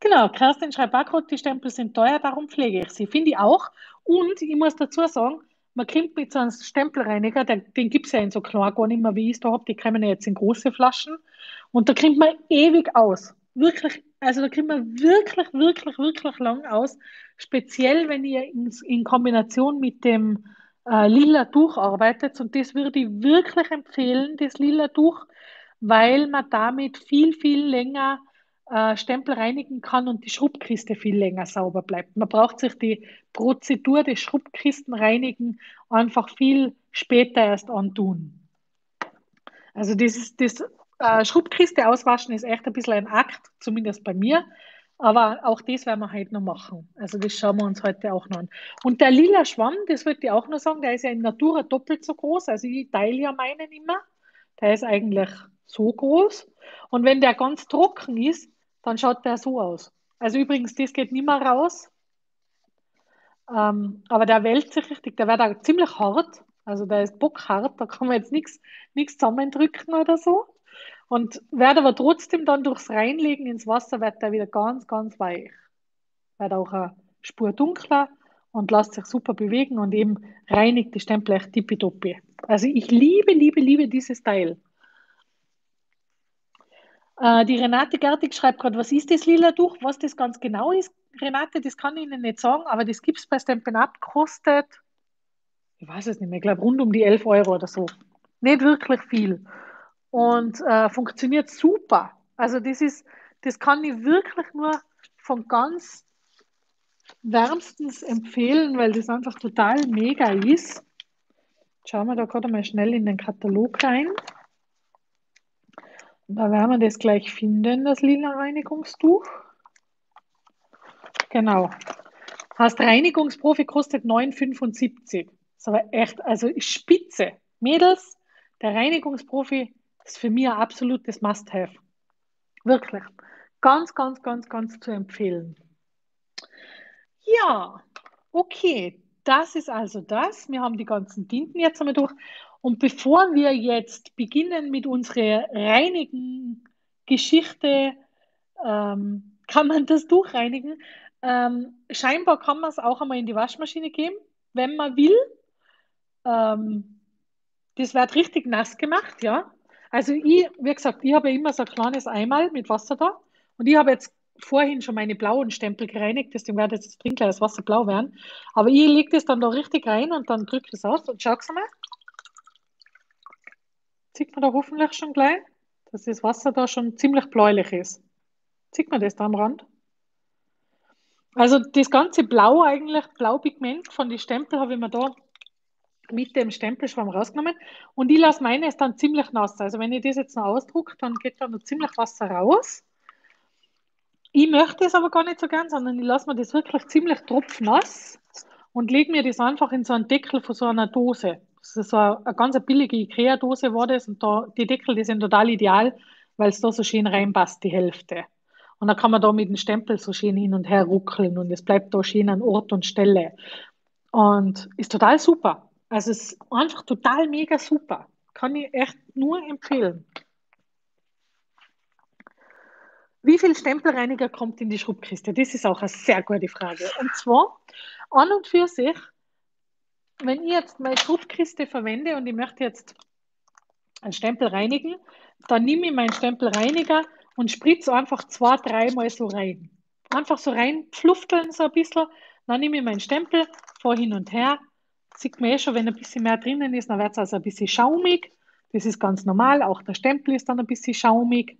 Genau, Kerstin schreibt auch gerade, die Stempel sind teuer, darum pflege ich sie. Finde ich auch. Und ich muss dazu sagen, man kommt mit so einem Stempelreiniger, den, den gibt es ja in so klein gar nicht mehr, wie ich es da habe, die kommen ja jetzt in große Flaschen. Und da kriegt man ewig aus. Wirklich, also da kriegt man wirklich, wirklich, wirklich lang aus. Speziell, wenn ihr in, in Kombination mit dem äh, lila Tuch arbeitet. Und das würde ich wirklich empfehlen, das lila Tuch, weil man damit viel, viel länger äh, Stempel reinigen kann und die Schrubkiste viel länger sauber bleibt. Man braucht sich die Prozedur des Schrubkistenreinigen einfach viel später erst antun. Also das, das äh, Schrubkiste auswaschen ist echt ein bisschen ein Akt, zumindest bei mir. Aber auch das werden wir heute noch machen. Also das schauen wir uns heute auch noch an. Und der lila Schwamm, das würde ich auch noch sagen, der ist ja in Natura doppelt so groß. Also ich teile ja meinen immer. Der ist eigentlich so groß. Und wenn der ganz trocken ist, dann schaut der so aus. Also übrigens, das geht nicht mehr raus. Ähm, aber der wälzt sich richtig, der wird auch ziemlich hart. Also der ist bockhart, da kann man jetzt nichts zusammendrücken oder so. Und wird aber trotzdem dann durchs Reinlegen ins Wasser, wird der wieder ganz, ganz weich. Wird auch eine Spur dunkler und lässt sich super bewegen und eben reinigt die Stempel echt tippitoppi. Also ich liebe, liebe, liebe dieses Teil. Äh, die Renate Gertig schreibt gerade, was ist das lila Tuch? Was das ganz genau ist, Renate, das kann ich Ihnen nicht sagen, aber das gibt es bei Stampin' Up, kostet, ich weiß es nicht mehr, ich glaube rund um die 11 Euro oder so. Nicht wirklich viel. Und äh, funktioniert super. Also das ist, das kann ich wirklich nur von ganz wärmstens empfehlen, weil das einfach total mega ist. Schauen wir da gerade mal schnell in den Katalog rein. Da werden wir das gleich finden, das lila Reinigungstuch. Genau. Hast Reinigungsprofi kostet 9,75. Das ist aber echt, also spitze. Mädels, der Reinigungsprofi ist für mich ein absolutes Must-Have. Wirklich. Ganz, ganz, ganz, ganz zu empfehlen. Ja, okay. Das ist also das. Wir haben die ganzen Tinten jetzt einmal durch. Und bevor wir jetzt beginnen mit unserer reinigen Geschichte, ähm, kann man das durchreinigen. Ähm, scheinbar kann man es auch einmal in die Waschmaschine geben, wenn man will. Ähm, das wird richtig nass gemacht, ja. Also ich, wie gesagt, ich habe immer so ein kleines Eimer mit Wasser da und ich habe jetzt vorhin schon meine blauen Stempel gereinigt, deswegen wird jetzt das Sprinkler das Wasser blau werden. Aber ich lege das dann da richtig rein und dann drücke es aus und schau mal. Sieht man da hoffentlich schon gleich, dass das Wasser da schon ziemlich bläulich ist. Sieht man das da am Rand? Also das ganze Blau eigentlich, Blaupigment von den Stempel habe ich mir da mit dem Stempelschwamm rausgenommen und ich lasse meine ist dann ziemlich nass. Also wenn ich das jetzt noch ausdrucke, dann geht da noch ziemlich Wasser raus. Ich möchte es aber gar nicht so gern, sondern ich lasse mir das wirklich ziemlich tropfnass und lege mir das einfach in so einen Deckel von so einer Dose. Das ist so eine, eine ganz billige Ikea-Dose war das und da, die Deckel, die sind total ideal, weil es da so schön reinpasst, die Hälfte. Und dann kann man da mit dem Stempel so schön hin und her ruckeln und es bleibt da schön an Ort und Stelle. Und ist total super. Also es ist einfach total mega super. Kann ich echt nur empfehlen. Wie viel Stempelreiniger kommt in die Schubkiste? Das ist auch eine sehr gute Frage. Und zwar, an und für sich, wenn ich jetzt meine Schubkiste verwende und ich möchte jetzt einen Stempel reinigen, dann nehme ich meinen Stempelreiniger und spritze einfach zwei, dreimal so rein. Einfach so rein pflufteln so ein bisschen. Dann nehme ich meinen Stempel, fahre hin und her. Sieht man eh schon, wenn ein bisschen mehr drinnen ist, dann wird es also ein bisschen schaumig. Das ist ganz normal. Auch der Stempel ist dann ein bisschen schaumig.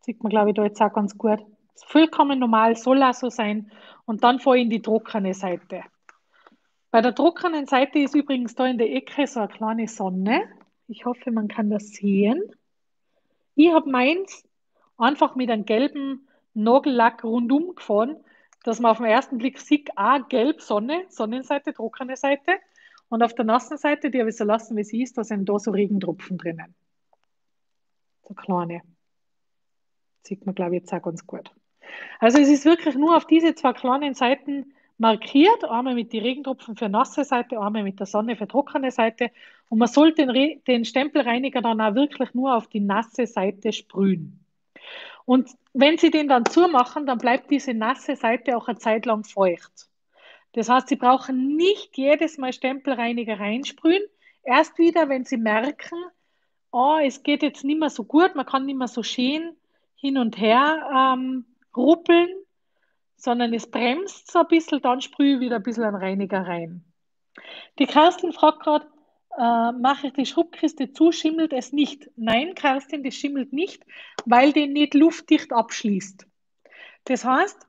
Sieht man, glaube ich, da jetzt auch ganz gut. Ist vollkommen normal, soll auch so sein. Und dann fahre ich in die trockene Seite. Bei der trockenen Seite ist übrigens da in der Ecke so eine kleine Sonne. Ich hoffe, man kann das sehen. Ich habe meins einfach mit einem gelben Nagellack rundum gefahren, dass man auf den ersten Blick sieht, ah, gelb Sonne, Sonnenseite, trockene Seite. Und auf der nassen Seite, die habe ich so lassen, wie sie ist, da sind da so Regentropfen drinnen. So kleine. Sieht man, glaube ich, jetzt auch ganz gut. Also es ist wirklich nur auf diese zwei kleinen Seiten markiert, einmal mit den Regentropfen für nasse Seite, einmal mit der Sonne für trockene Seite. Und man sollte den, den Stempelreiniger dann auch wirklich nur auf die nasse Seite sprühen. Und wenn Sie den dann zumachen, dann bleibt diese nasse Seite auch eine Zeit lang feucht. Das heißt, Sie brauchen nicht jedes Mal Stempelreiniger reinsprühen. Erst wieder, wenn Sie merken, oh, es geht jetzt nicht mehr so gut, man kann nicht mehr so schön hin und her ähm, ruppeln, sondern es bremst so ein bisschen, dann sprühe ich wieder ein bisschen einen Reiniger rein. Die Kerstin fragt gerade, äh, mache ich die Schubkiste zu, schimmelt es nicht? Nein, Kerstin, das schimmelt nicht, weil die nicht luftdicht abschließt. Das heißt,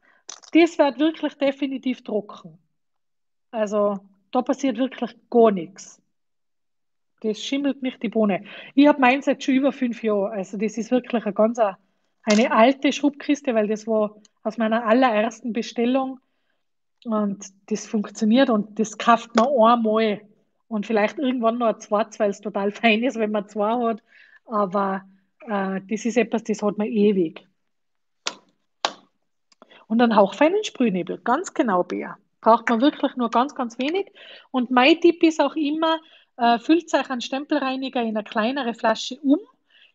das wird wirklich definitiv trocken. Also da passiert wirklich gar nichts. Das schimmelt nicht die Bohne. Ich habe meins jetzt schon über fünf Jahre. Also das ist wirklich eine ganz eine alte Schubkiste, weil das war aus meiner allerersten Bestellung. Und das funktioniert und das kauft man einmal und vielleicht irgendwann noch ein zweites, weil es total fein ist, wenn man zwei hat. Aber äh, das ist etwas, das hat man ewig. Und einen hauchfeinen Sprühnebel, ganz genau, Bär. Braucht man wirklich nur ganz, ganz wenig. Und mein Tipp ist auch immer, äh, füllt euch einen Stempelreiniger in eine kleinere Flasche um.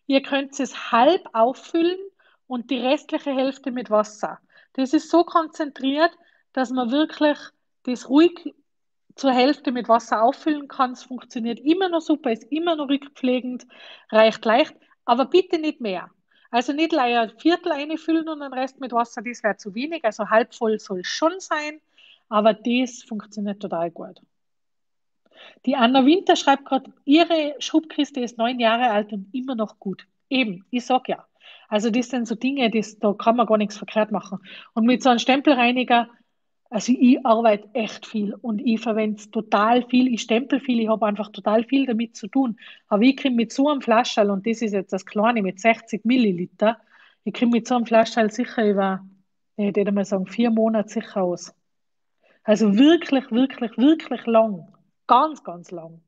Ihr könnt es halb auffüllen und die restliche Hälfte mit Wasser. Das ist so konzentriert, dass man wirklich das ruhig zur Hälfte mit Wasser auffüllen kann. Es funktioniert immer noch super, ist immer noch rückpflegend, reicht leicht, aber bitte nicht mehr. Also nicht leider ein Viertel einfüllen und den Rest mit Wasser, das wäre zu wenig. Also halb voll soll es schon sein, aber das funktioniert total gut. Die Anna Winter schreibt gerade, ihre Schubkiste ist neun Jahre alt und immer noch gut. Eben, ich sag ja. Also das sind so Dinge, das, da kann man gar nichts verkehrt machen. Und mit so einem Stempelreiniger also ich arbeite echt viel und ich verwende total viel, ich stempel viel, ich habe einfach total viel damit zu tun. Aber ich kriege mit so einem Flaschall, und das ist jetzt das kleine mit 60 Milliliter, ich kriege mit so einem Flaschall sicher über, ich würde mal sagen, vier Monate sicher aus. Also wirklich, wirklich, wirklich lang. Ganz, ganz lang.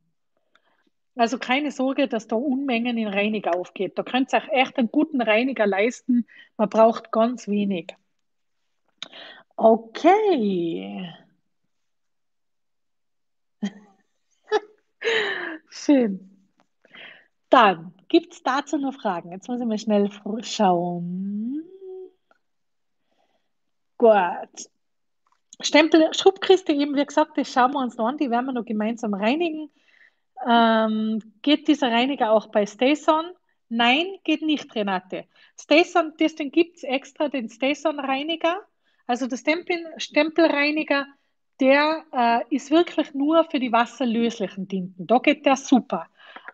Also keine Sorge, dass da Unmengen in Reiniger aufgeht. Da könnt ihr euch echt einen guten Reiniger leisten. Man braucht ganz wenig. Okay. (laughs) Schön. Dann gibt es dazu noch Fragen. Jetzt muss ich mal schnell schauen. Gut. Stempel, Schubkiste eben, wie gesagt, das schauen wir uns noch an, die werden wir noch gemeinsam reinigen. Ähm, geht dieser Reiniger auch bei Stayson? Nein, geht nicht, Renate. Stayson, deswegen gibt es extra den Stayson-Reiniger. Also der Stempel, Stempelreiniger, der äh, ist wirklich nur für die wasserlöslichen Tinten. Da geht der super.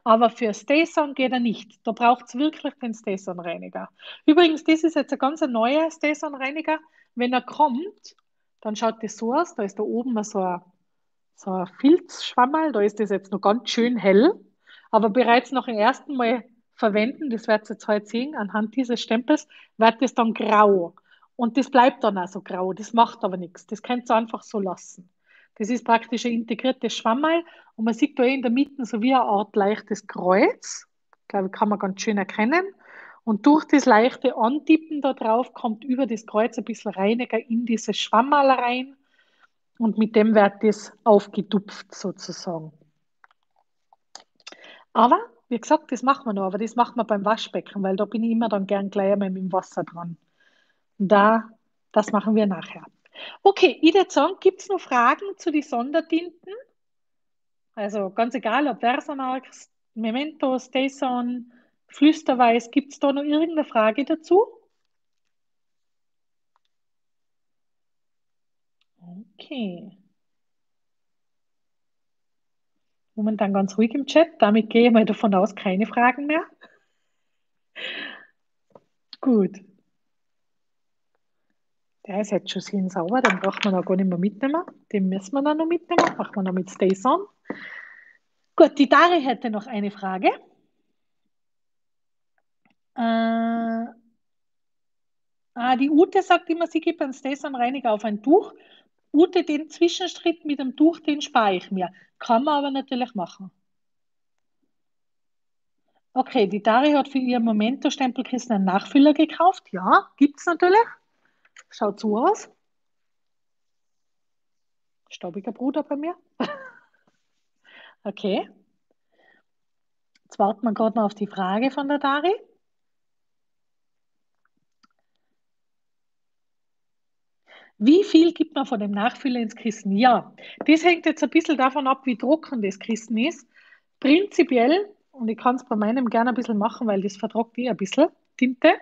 Aber für Stayson geht er nicht. Da braucht es wirklich den Stayson-Reiniger. Übrigens, das ist jetzt ein ganz neuer Stayson-Reiniger. Wenn er kommt, dann schaut das so aus. Da ist da oben so ein, so ein Filzschwammerl. Da ist das jetzt noch ganz schön hell. Aber bereits nach dem ersten Mal verwenden, das werdet ihr jetzt heute sehen, anhand dieses Stempels, wird das dann grau. Und das bleibt dann auch so grau. Das macht aber nichts. Das könnt ihr einfach so lassen. Das ist praktisch ein integriertes Schwammerl und man sieht da in der Mitte so wie eine Art leichtes Kreuz. Ich glaube, kann man ganz schön erkennen. Und durch das leichte Antippen da drauf kommt über das Kreuz ein bisschen Reiniger in dieses Schwammerl rein und mit dem wird das aufgetupft sozusagen. Aber, wie gesagt, das machen wir noch, aber das machen wir beim Waschbecken, weil da bin ich immer dann gern gleich einmal mit dem Wasser dran. Da, das machen wir nachher. Okay, ich würde sagen, gibt es noch Fragen zu den Sondertinten? Also ganz egal, ob Versamax, Memento, Stayson, Flüsterweiß, gibt es da noch irgendeine Frage dazu? Okay. Momentan ganz ruhig im Chat, damit gehe ich mal davon aus, keine Fragen mehr. Gut. Der ist jetzt schon schön sauber, den braucht man auch gar nicht mehr mitnehmen. Den müssen wir dann noch mitnehmen, machen wir noch mit Stays On. Gut, die Dari hätte noch eine Frage. Äh, ah, die Ute sagt immer, sie gibt einen Stays On Reiniger auf ein Tuch. Ute, den Zwischenschritt mit dem Tuch, den spare ich mir. Kann man aber natürlich machen. Okay, die Dari hat für ihr Momento-Stempelkissen einen Nachfüller gekauft. Ja, gibt es natürlich. Schaut so aus. Staubiger Bruder bei mir. (laughs) okay. Jetzt warten wir gerade noch auf die Frage von der Dari. Wie viel gibt man von dem Nachfüller ins Kissen? Ja, das hängt jetzt ein bisschen davon ab, wie trocken das Kissen ist. Prinzipiell, und ich kann es bei meinem gerne ein bisschen machen, weil das vertrocknet eh ein bisschen Tinte.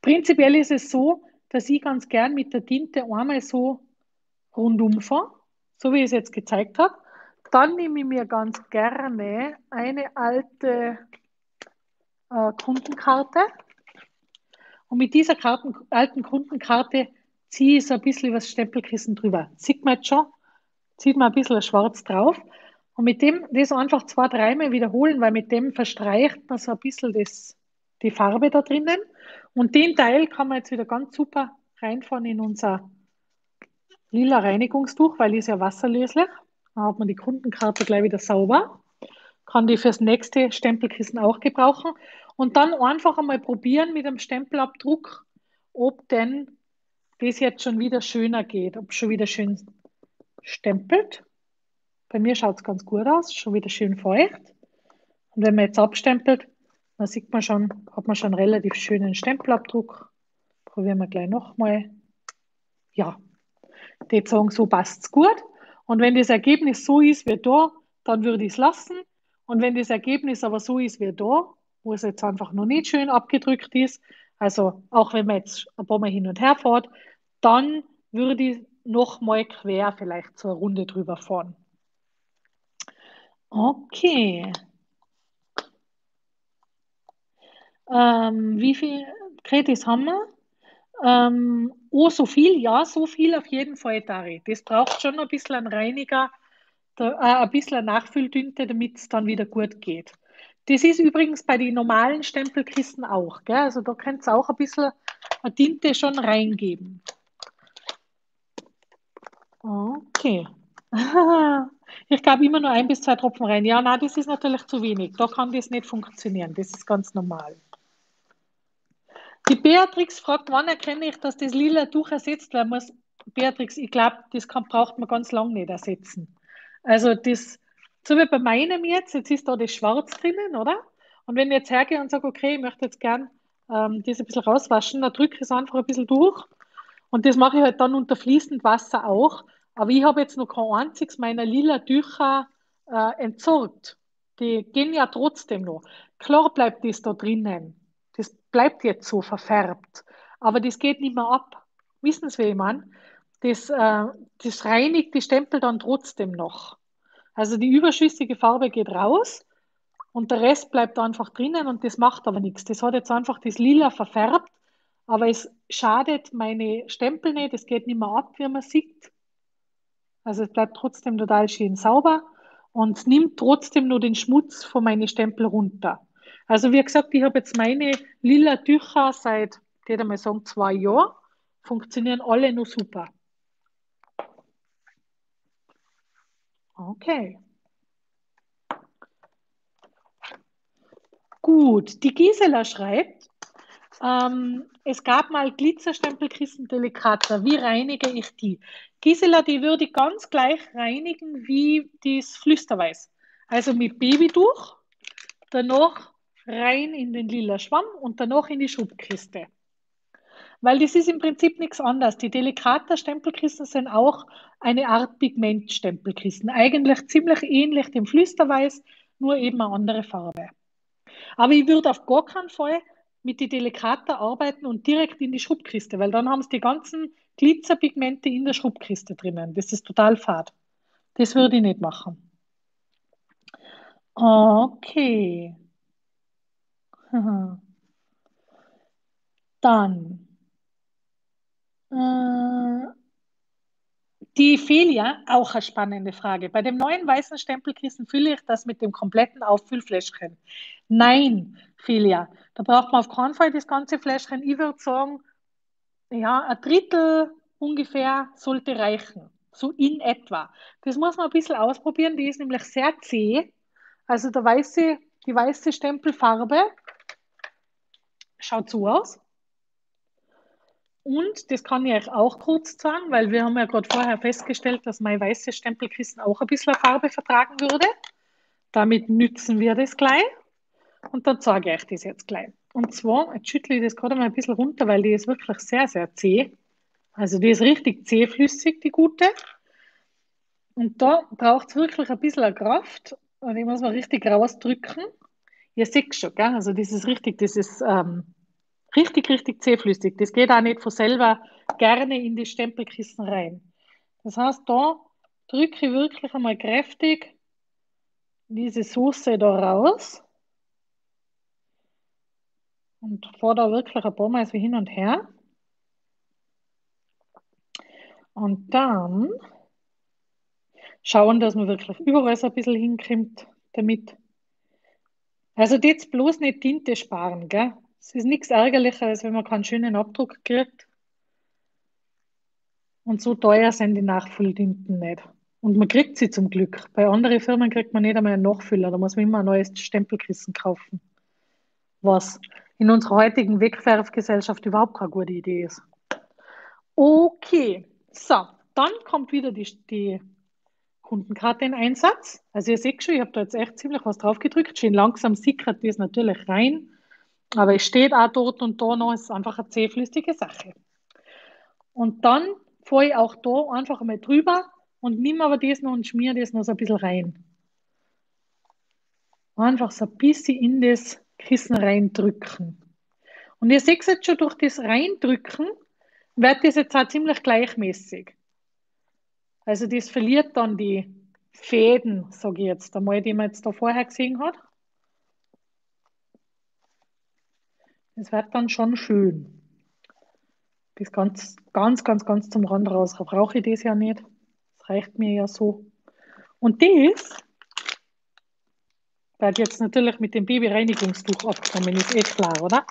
Prinzipiell ist es so, dass ich ganz gern mit der Tinte einmal so rundum fahre, so wie ich es jetzt gezeigt habe. Dann nehme ich mir ganz gerne eine alte äh, Kundenkarte und mit dieser Karten, alten Kundenkarte ziehe ich so ein bisschen über das Stempelkissen drüber. Sieht man jetzt schon? Zieht man ein bisschen schwarz drauf. Und mit dem das einfach zwei, dreimal wiederholen, weil mit dem verstreicht man so ein bisschen das, die Farbe da drinnen. Und den Teil kann man jetzt wieder ganz super reinfahren in unser lila Reinigungstuch, weil die ist ja wasserlöslich. Dann hat man die Kundenkarte gleich wieder sauber. Kann die fürs nächste Stempelkissen auch gebrauchen. Und dann einfach einmal probieren mit dem Stempelabdruck, ob denn das jetzt schon wieder schöner geht, ob es schon wieder schön stempelt. Bei mir schaut es ganz gut aus, schon wieder schön feucht. Und wenn man jetzt abstempelt, dann sieht man schon, hat man schon relativ schönen Stempelabdruck. Probieren wir gleich nochmal. Ja, die sagen, so passt es gut. Und wenn das Ergebnis so ist wie da, dann würde ich es lassen. Und wenn das Ergebnis aber so ist wie da, wo es jetzt einfach noch nicht schön abgedrückt ist, also auch wenn man jetzt ein paar Mal hin und her fährt, dann würde ich nochmal quer vielleicht zur Runde drüber fahren. Okay. Ähm, wie viel Kretis haben wir? Ähm, oh, so viel? Ja, so viel auf jeden Fall, Dari. Das braucht schon ein bisschen ein Reiniger, da, äh, ein bisschen eine Nachfülldünte, damit es dann wieder gut geht. Das ist übrigens bei den normalen Stempelkisten auch. Gell? Also da könnt ihr auch ein bisschen eine Tinte schon reingeben. Okay. (laughs) Ich gebe immer nur ein bis zwei Tropfen rein. Ja, nein, das ist natürlich zu wenig. Da kann das nicht funktionieren. Das ist ganz normal. Die Beatrix fragt, wann erkenne ich, dass das lila Tuch ersetzt werden muss. Beatrix, ich glaube, das kann, braucht man ganz lange nicht ersetzen. Also das So wie bei meinem jetzt, jetzt ist da das Schwarz drinnen, oder? Und wenn ich jetzt hergehe und sage, okay, ich möchte jetzt gern ähm, das ein bisschen rauswaschen, dann drücke ich es einfach ein bisschen durch. Und das mache ich halt dann unter fließend Wasser auch. Aber ich habe jetzt noch kein einziges meiner lila Tücher äh, entsorgt. Die gehen ja trotzdem noch. Klar bleibt das da drinnen. Das bleibt jetzt so verfärbt. Aber das geht nicht mehr ab. Wissen Sie, wie ich meine? Das, äh, das reinigt die Stempel dann trotzdem noch. Also die überschüssige Farbe geht raus und der Rest bleibt einfach drinnen und das macht aber nichts. Das hat jetzt einfach das Lila verfärbt, aber es schadet meine Stempel nicht, es geht nicht mehr ab, wie man sieht. Also es bleibt trotzdem total schön sauber und nimmt trotzdem nur den Schmutz von meinen Stempel runter. Also wie gesagt, ich habe jetzt meine lila Tücher seit, ich würde mal sagen, zwei Jahren, funktionieren alle nur super. Okay. Gut, die Gisela schreibt, ähm, es gab mal Glitzerstempelkissen Delicata. Wie reinige ich die? Gisela, die würde ich ganz gleich reinigen wie das Flüsterweiß. Also mit Babytuch, danach rein in den lila Schwamm und danach in die Schubkiste. Weil das ist im Prinzip nichts anderes. Die Delicata-Stempelkissen sind auch eine Art Pigmentstempelkissen. Eigentlich ziemlich ähnlich dem Flüsterweiß, nur eben eine andere Farbe. Aber ich würde auf gar keinen Fall mit die Delicata arbeiten und direkt in die Schubkiste, weil dann haben sie die ganzen Glitzerpigmente in der Schubkiste drinnen. Das ist total fad. Das würde ich nicht machen. Okay. (laughs) Dann. Äh, die Felia, auch eine spannende Frage. Bei dem neuen weißen Stempelkissen fülle ich das mit dem kompletten Auffüllfläschchen. Nein, Felia, da braucht man auf keinen Fall das ganze Fläschchen. Ich würde sagen, ja, ein Drittel ungefähr sollte reichen. So in etwa. Das muss man ein bisschen ausprobieren. Die ist nämlich sehr zäh. Also der weiße, die weiße Stempelfarbe schaut so aus. Und das kann ich euch auch kurz sagen, weil wir haben ja gerade vorher festgestellt, dass mein weißes Stempelkissen auch ein bisschen Farbe vertragen würde. Damit nützen wir das gleich. Und dann zeige ich euch das jetzt gleich. Und zwar, jetzt schüttle ich das gerade mal ein bisschen runter, weil die ist wirklich sehr, sehr zäh. Also die ist richtig zähflüssig, die gute. Und da braucht es wirklich ein bisschen Kraft. Und ich muss mal richtig rausdrücken. Ihr seht schon, gell? Also das ist richtig, das ist ähm, richtig, richtig zähflüssig. Das geht auch nicht von selber gerne in die Stempelkissen rein. Das heißt, da drücke ich wirklich einmal kräftig diese Soße da raus und fahre da wirklich ein paar Mal so hin und her. Und dann schauen, dass man wirklich überall so ein bisschen hinkrimmt damit. Also jetzt bloß nicht Tinte sparen, gell? Es ist nichts ärgerlicher, als wenn man keinen schönen Abdruck kriegt. Und so teuer sind die Nachfülltinten nicht. Und man kriegt sie zum Glück. Bei anderen Firmen kriegt man nicht einmal einen Nachfüller. Da muss man immer ein neues Stempelkissen kaufen. Was in unserer heutigen Wegwerfgesellschaft überhaupt keine gute Idee ist. Okay, so, dann kommt wieder die, die Kundenkarte in Einsatz. Also ihr seht schon, ich habe da jetzt echt ziemlich was drauf gedrückt. Schön langsam sickert das natürlich rein. Aber es steht auch dort und da noch, es ist einfach eine zähflüssige Sache. Und dann fahre ich auch da einfach einmal drüber und nehme aber das noch und schmiere das noch so ein bisschen rein. Einfach so ein bisschen in das Kissen reindrücken. Und ihr seht jetzt schon durch das Reindrücken, wird das jetzt auch ziemlich gleichmäßig. Also das verliert dann die Fäden, sage ich jetzt einmal, die man jetzt da vorher gesehen hat. Es wird dann schon schön. Bis ganz, ganz, ganz, ganz zum Rand raus. Brauche ich das ja nicht. Das reicht mir ja so. Und das wird jetzt natürlich mit dem Babyreinigungstuch abgenommen, ist eh klar, oder?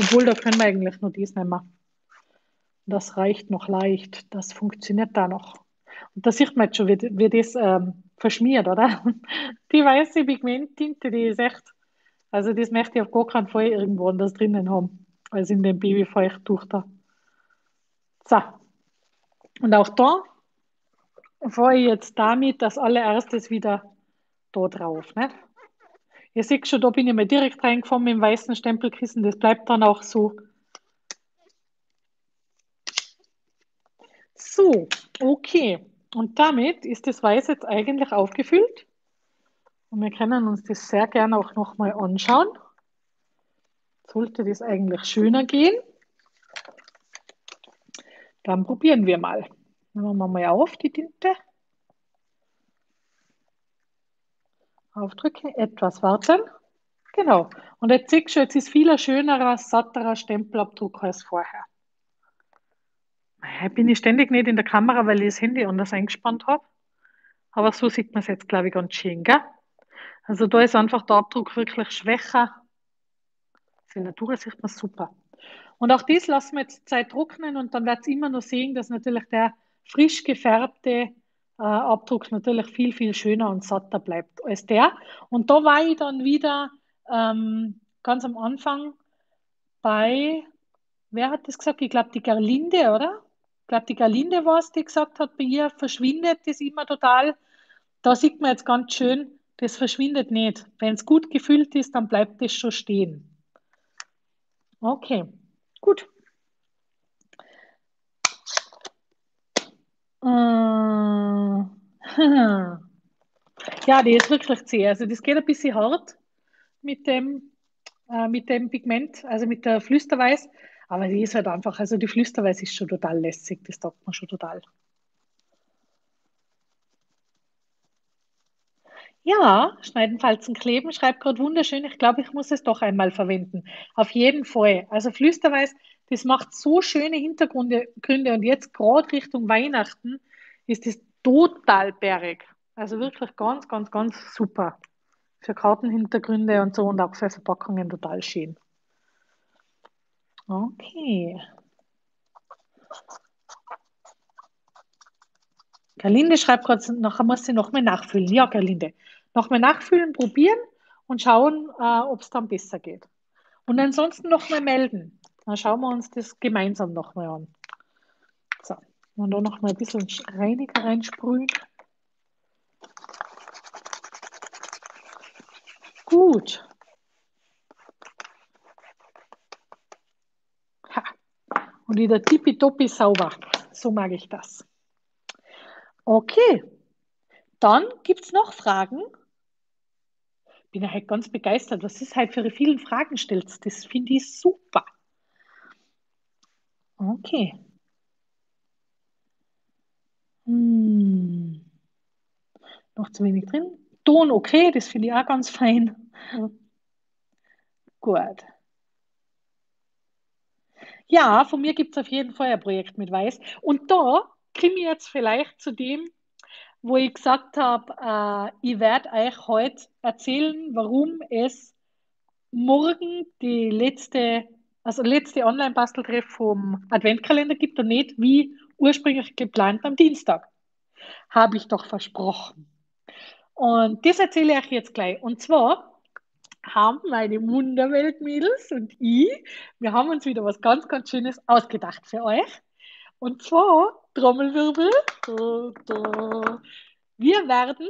Obwohl, da können wir eigentlich nur das nehmen. Das reicht noch leicht. Das funktioniert da noch. Und da sieht man jetzt schon, wie, wie das ähm, verschmiert, oder? (laughs) Die weiße Pigmenttinte, die ist echt, also das möchte ich auf gar keinen Fall irgendwo anders drinnen haben, als in dem Babyfeuchttuch da. So. Und auch da fahre ich jetzt damit als allererstes wieder da drauf. Nicht? Ihr seht schon, da bin ich mal direkt reingefahren mit dem weißen Stempelkissen. Das bleibt dann auch so. So, okay. Und damit ist das Weiß jetzt eigentlich aufgefüllt. Und wir können uns das sehr gerne auch nochmal anschauen. Sollte das eigentlich schöner gehen. Dann probieren wir mal. Nehmen wir mal auf die Tinte. Aufdrücken, etwas warten. Genau. Und jetzt siehst du, jetzt ist viel ein schönerer, satterer Stempelabdruck als vorher. Bin ich ständig nicht in der Kamera, weil ich das Handy anders eingespannt habe. Aber so sieht man es jetzt, glaube ich, ganz schön, gell? Also da ist einfach der Abdruck wirklich schwächer. In Natura sieht man super. Und auch das lassen wir jetzt Zeit trocknen und dann wird es immer noch sehen, dass natürlich der frisch gefärbte äh, Abdruck natürlich viel, viel schöner und satter bleibt als der. Und da war ich dann wieder ähm, ganz am Anfang bei, wer hat das gesagt? Ich glaube, die Gerlinde, oder? Ich glaube, die Gerlinde war es, die gesagt hat, bei ihr verschwindet das immer total. Da sieht man jetzt ganz schön, das verschwindet nicht. Wenn es gut gefüllt ist, dann bleibt es schon stehen. Okay, gut. Äh, (laughs) ja, die ist wirklich zäh. Also das geht ein bisschen hart mit dem, äh, mit dem Pigment, also mit der Flüsterweiß. Aber die ist halt einfach, also die Flüsterweiß ist schon total lässig, das taugt man schon total. Ja, Schneiden, Falzen, Kleben, schreibt gerade wunderschön. Ich glaube, ich muss es doch einmal verwenden. Auf jeden Fall. Also Flüsterweiß, das macht so schöne Hintergründe. Und jetzt gerade Richtung Weihnachten ist das total bärig. Also wirklich ganz, ganz, ganz super. Für Kartenhintergründe und so und auch für Verpackungen total schön. Okay. Gerlinde schreibt gerade, nachher muss sie nochmal nachfüllen. Ja, Gerlinde. Nochmal nachfüllen, probieren und schauen, äh, ob es dann besser geht. Und ansonsten nochmal melden. Dann schauen wir uns das gemeinsam nochmal an. So, und da nochmal ein bisschen Reiniger reinsprühen. Gut. Ha. Und wieder tippitoppi sauber. So mag ich das. Okay, dann gibt es noch Fragen. Bin ja halt ganz begeistert, was ist halt für ihre vielen Fragen stellt. Das finde ich super. Okay. Hm. Noch zu wenig drin. Ton okay, das finde ich auch ganz fein. Gut. Ja, von mir gibt es auf jeden Fall ein Projekt mit Weiß. Und da komme ich jetzt vielleicht zu dem, wo ich gesagt habe, äh, ich werde euch heute erzählen, warum es morgen die letzte, also letzte Online-Basteltreff vom Adventkalender gibt und nicht wie ursprünglich geplant am Dienstag. Habe ich doch versprochen. Und das erzähle ich euch jetzt gleich. Und zwar haben meine Wunderwelt-Mädels und ich, wir haben uns wieder was ganz, ganz Schönes ausgedacht für euch. Und zwar, Trommelwirbel, wir werden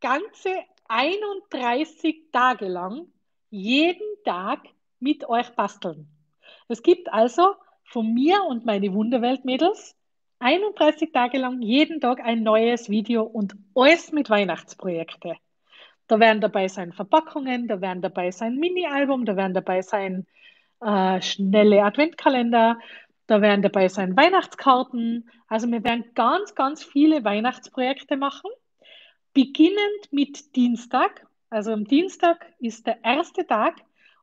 ganze 31 Tage lang jeden Tag mit euch basteln. Es gibt also von mir und meine Wunderwelt-Mädels 31 Tage lang jeden Tag ein neues Video und alles mit Weihnachtsprojekte. Da werden dabei sein Verpackungen, da werden dabei sein Mini-Album, da werden dabei sein äh, schnelle Adventkalender, da werden dabei sein Weihnachtskarten. Also wir werden ganz, ganz viele Weihnachtsprojekte machen, beginnend mit Dienstag. Also am Dienstag ist der erste Tag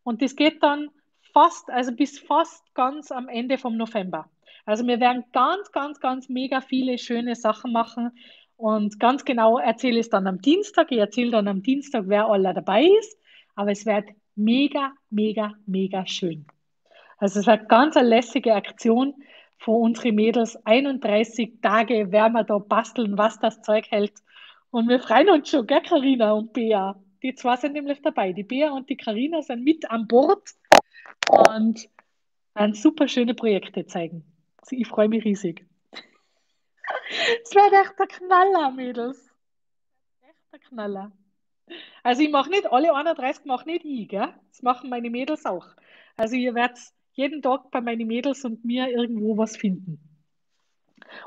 und das geht dann fast, also bis fast ganz am Ende vom November. Also wir werden ganz, ganz, ganz mega viele schöne Sachen machen und ganz genau erzähle ich es dann am Dienstag. Ich erzähle dann am Dienstag, wer alle dabei ist, aber es wird mega, mega, mega schön. Also es ist eine ganz eine lässige Aktion von unseren Mädels. 31 Tage werden wir da basteln, was das Zeug hält. Und wir freuen uns schon, gell, Carina und Bea? Die zwei sind nämlich dabei. Die Bea und die Carina sind mit an Bord und werden super schöne Projekte zeigen. Also ich freue mich riesig. (laughs) Es wird echt der Knaller, Mädels. Echt der Knaller. Also ich mache nicht, alle 31 mache nicht ich, gell? Das machen meine Mädels auch. Also ihr werdet jeden Tag bei meinen Mädels und mir irgendwo was finden.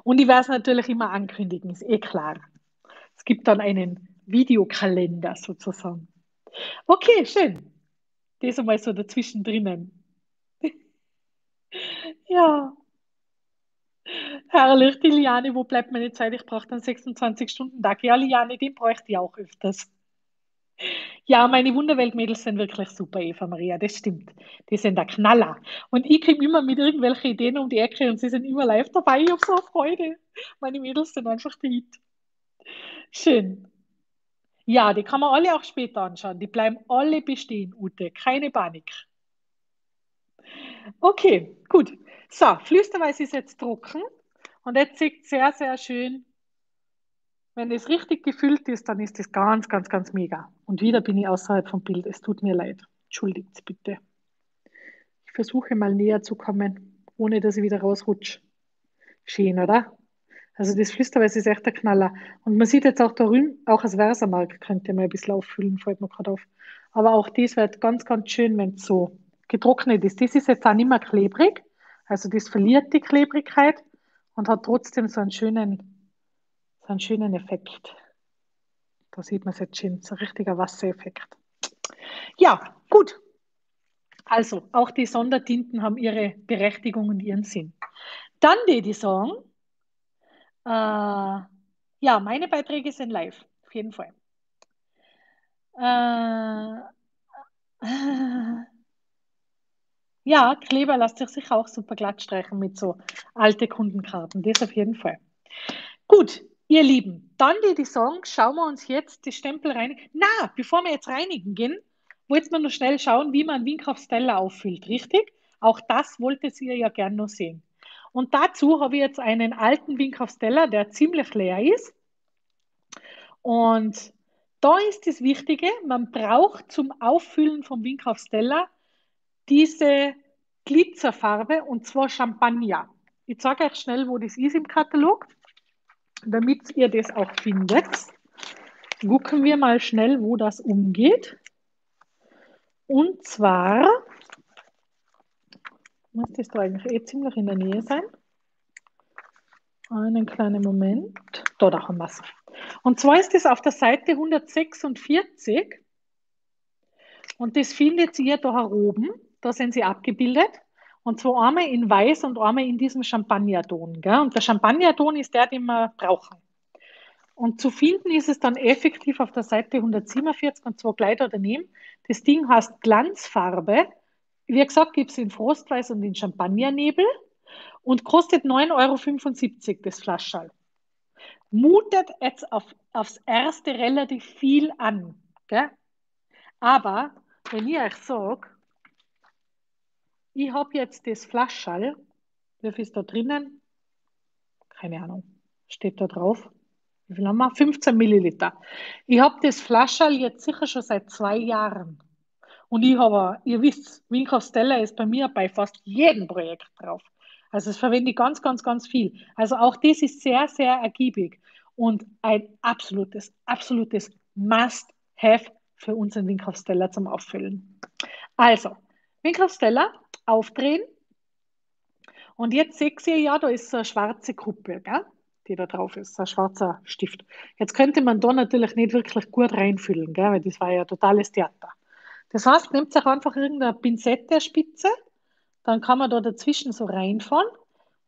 Und ich werde es natürlich immer ankündigen, ist eh klar. Es gibt dann einen Videokalender sozusagen. Okay, schön. Das einmal so dazwischen drinnen. (laughs) ja. Herrlich, die Liane, wo bleibt meine Zeit? Ich brauche dann 26 Stunden Tag. Ja, Liane, den bräuchte ich auch öfters. Ja, meine Wunderweltmädels sind wirklich super, Eva Maria, das stimmt. Die sind der Knaller. Und ich komme immer mit irgendwelchen Ideen um die Ecke und sie sind immer live dabei. Ich habe so Freude. Meine Mädels sind einfach der Hit. Schön. Ja, die kann man alle auch später anschauen. Die bleiben alle bestehen, Ute. Keine Panik. Okay, gut. So, Flüsterweiß ist jetzt trocken und jetzt sieht sehr, sehr schön wenn es richtig gefüllt ist, dann ist es ganz, ganz, ganz mega. Und wieder bin ich außerhalb vom Bild. Es tut mir leid. Entschuldigt bitte. Ich versuche mal näher zu kommen, ohne dass ich wieder rausrutsche. Schön, oder? Also das Flüsterweiß ist echt der Knaller. Und man sieht jetzt auch da drüben, auch das Versamark könnte man ein bisschen auffüllen, fällt mir gerade auf. Aber auch das wird ganz, ganz schön, wenn es so getrocknet ist. Das ist jetzt auch nicht mehr klebrig. Also das verliert die Klebrigkeit und hat trotzdem so einen schönen so einen schönen Effekt. Da sieht man es jetzt schön, so ein richtiger Wassereffekt. Ja, gut. Also, auch die Sondertinten haben ihre Berechtigung und ihren Sinn. Dann die, die sagen, äh, ja, meine Beiträge sind live, auf jeden Fall. Äh, äh, (laughs) ja, Kleber lässt sich auch super glatt streichen mit so alte Kundenkarten, das auf jeden Fall. Gut, Ihr Lieben, dann die, die sagen, schauen wir uns jetzt die Stempel reinigen. Na, bevor wir jetzt reinigen gehen, wollten wir noch schnell schauen, wie man Stella auffüllt, richtig? Auch das wolltet ihr ja gern noch sehen. Und dazu habe ich jetzt einen alten Stella, der ziemlich leer ist. Und da ist das Wichtige, man braucht zum Auffüllen vom Stella diese Glitzerfarbe und zwar Champagner. Ich zeige euch schnell, wo das ist im Katalog damit ihr das auch findet, gucken wir mal schnell, wo das umgeht. Und zwar muss das da eigentlich eh ziemlich in der Nähe sein. Einen kleinen Moment. Da, da haben wir es. Und zwar ist das auf der Seite 146. Und das findet ihr da oben. Da sind sie abgebildet. Und zwar einmal in weiß und einmal in diesem Champagnerton. Gell? Und der Champagnerton ist der, den wir brauchen. Und zu finden ist es dann effektiv auf der Seite 147 und zwar gleich da daneben. Das Ding heißt Glanzfarbe. Wie gesagt, gibt es in Frostweiß und in Champagnernebel und kostet 9,75 Euro das Flaschall. Mutet jetzt auf, aufs erste relativ viel an. Gell? Aber wenn ich euch sage, ich habe jetzt das Flaschall. Wie viel ist da drinnen? Keine Ahnung. Steht da drauf. Wie viel haben wir? 15 Milliliter. Ich habe das Flaschall jetzt sicher schon seit zwei Jahren. Und ich habe, ihr wisst, Wink Stella ist bei mir bei fast jedem Projekt drauf. Also das verwende ich ganz, ganz, ganz viel. Also auch das ist sehr, sehr ergiebig und ein absolutes, absolutes Must-Have für unseren Wink Stella zum Auffüllen. Also, Wink Stella aufdrehen. Und jetzt seht ihr ja, da ist so eine schwarze Kuppe, gell? die da drauf ist, ein schwarzer Stift. Jetzt könnte man da natürlich nicht wirklich gut reinfüllen, gell? weil das war ja totales Theater. Das heißt, nehmt euch einfach irgendeine Pinzette, Spitze, dann kann man da dazwischen so reinfahren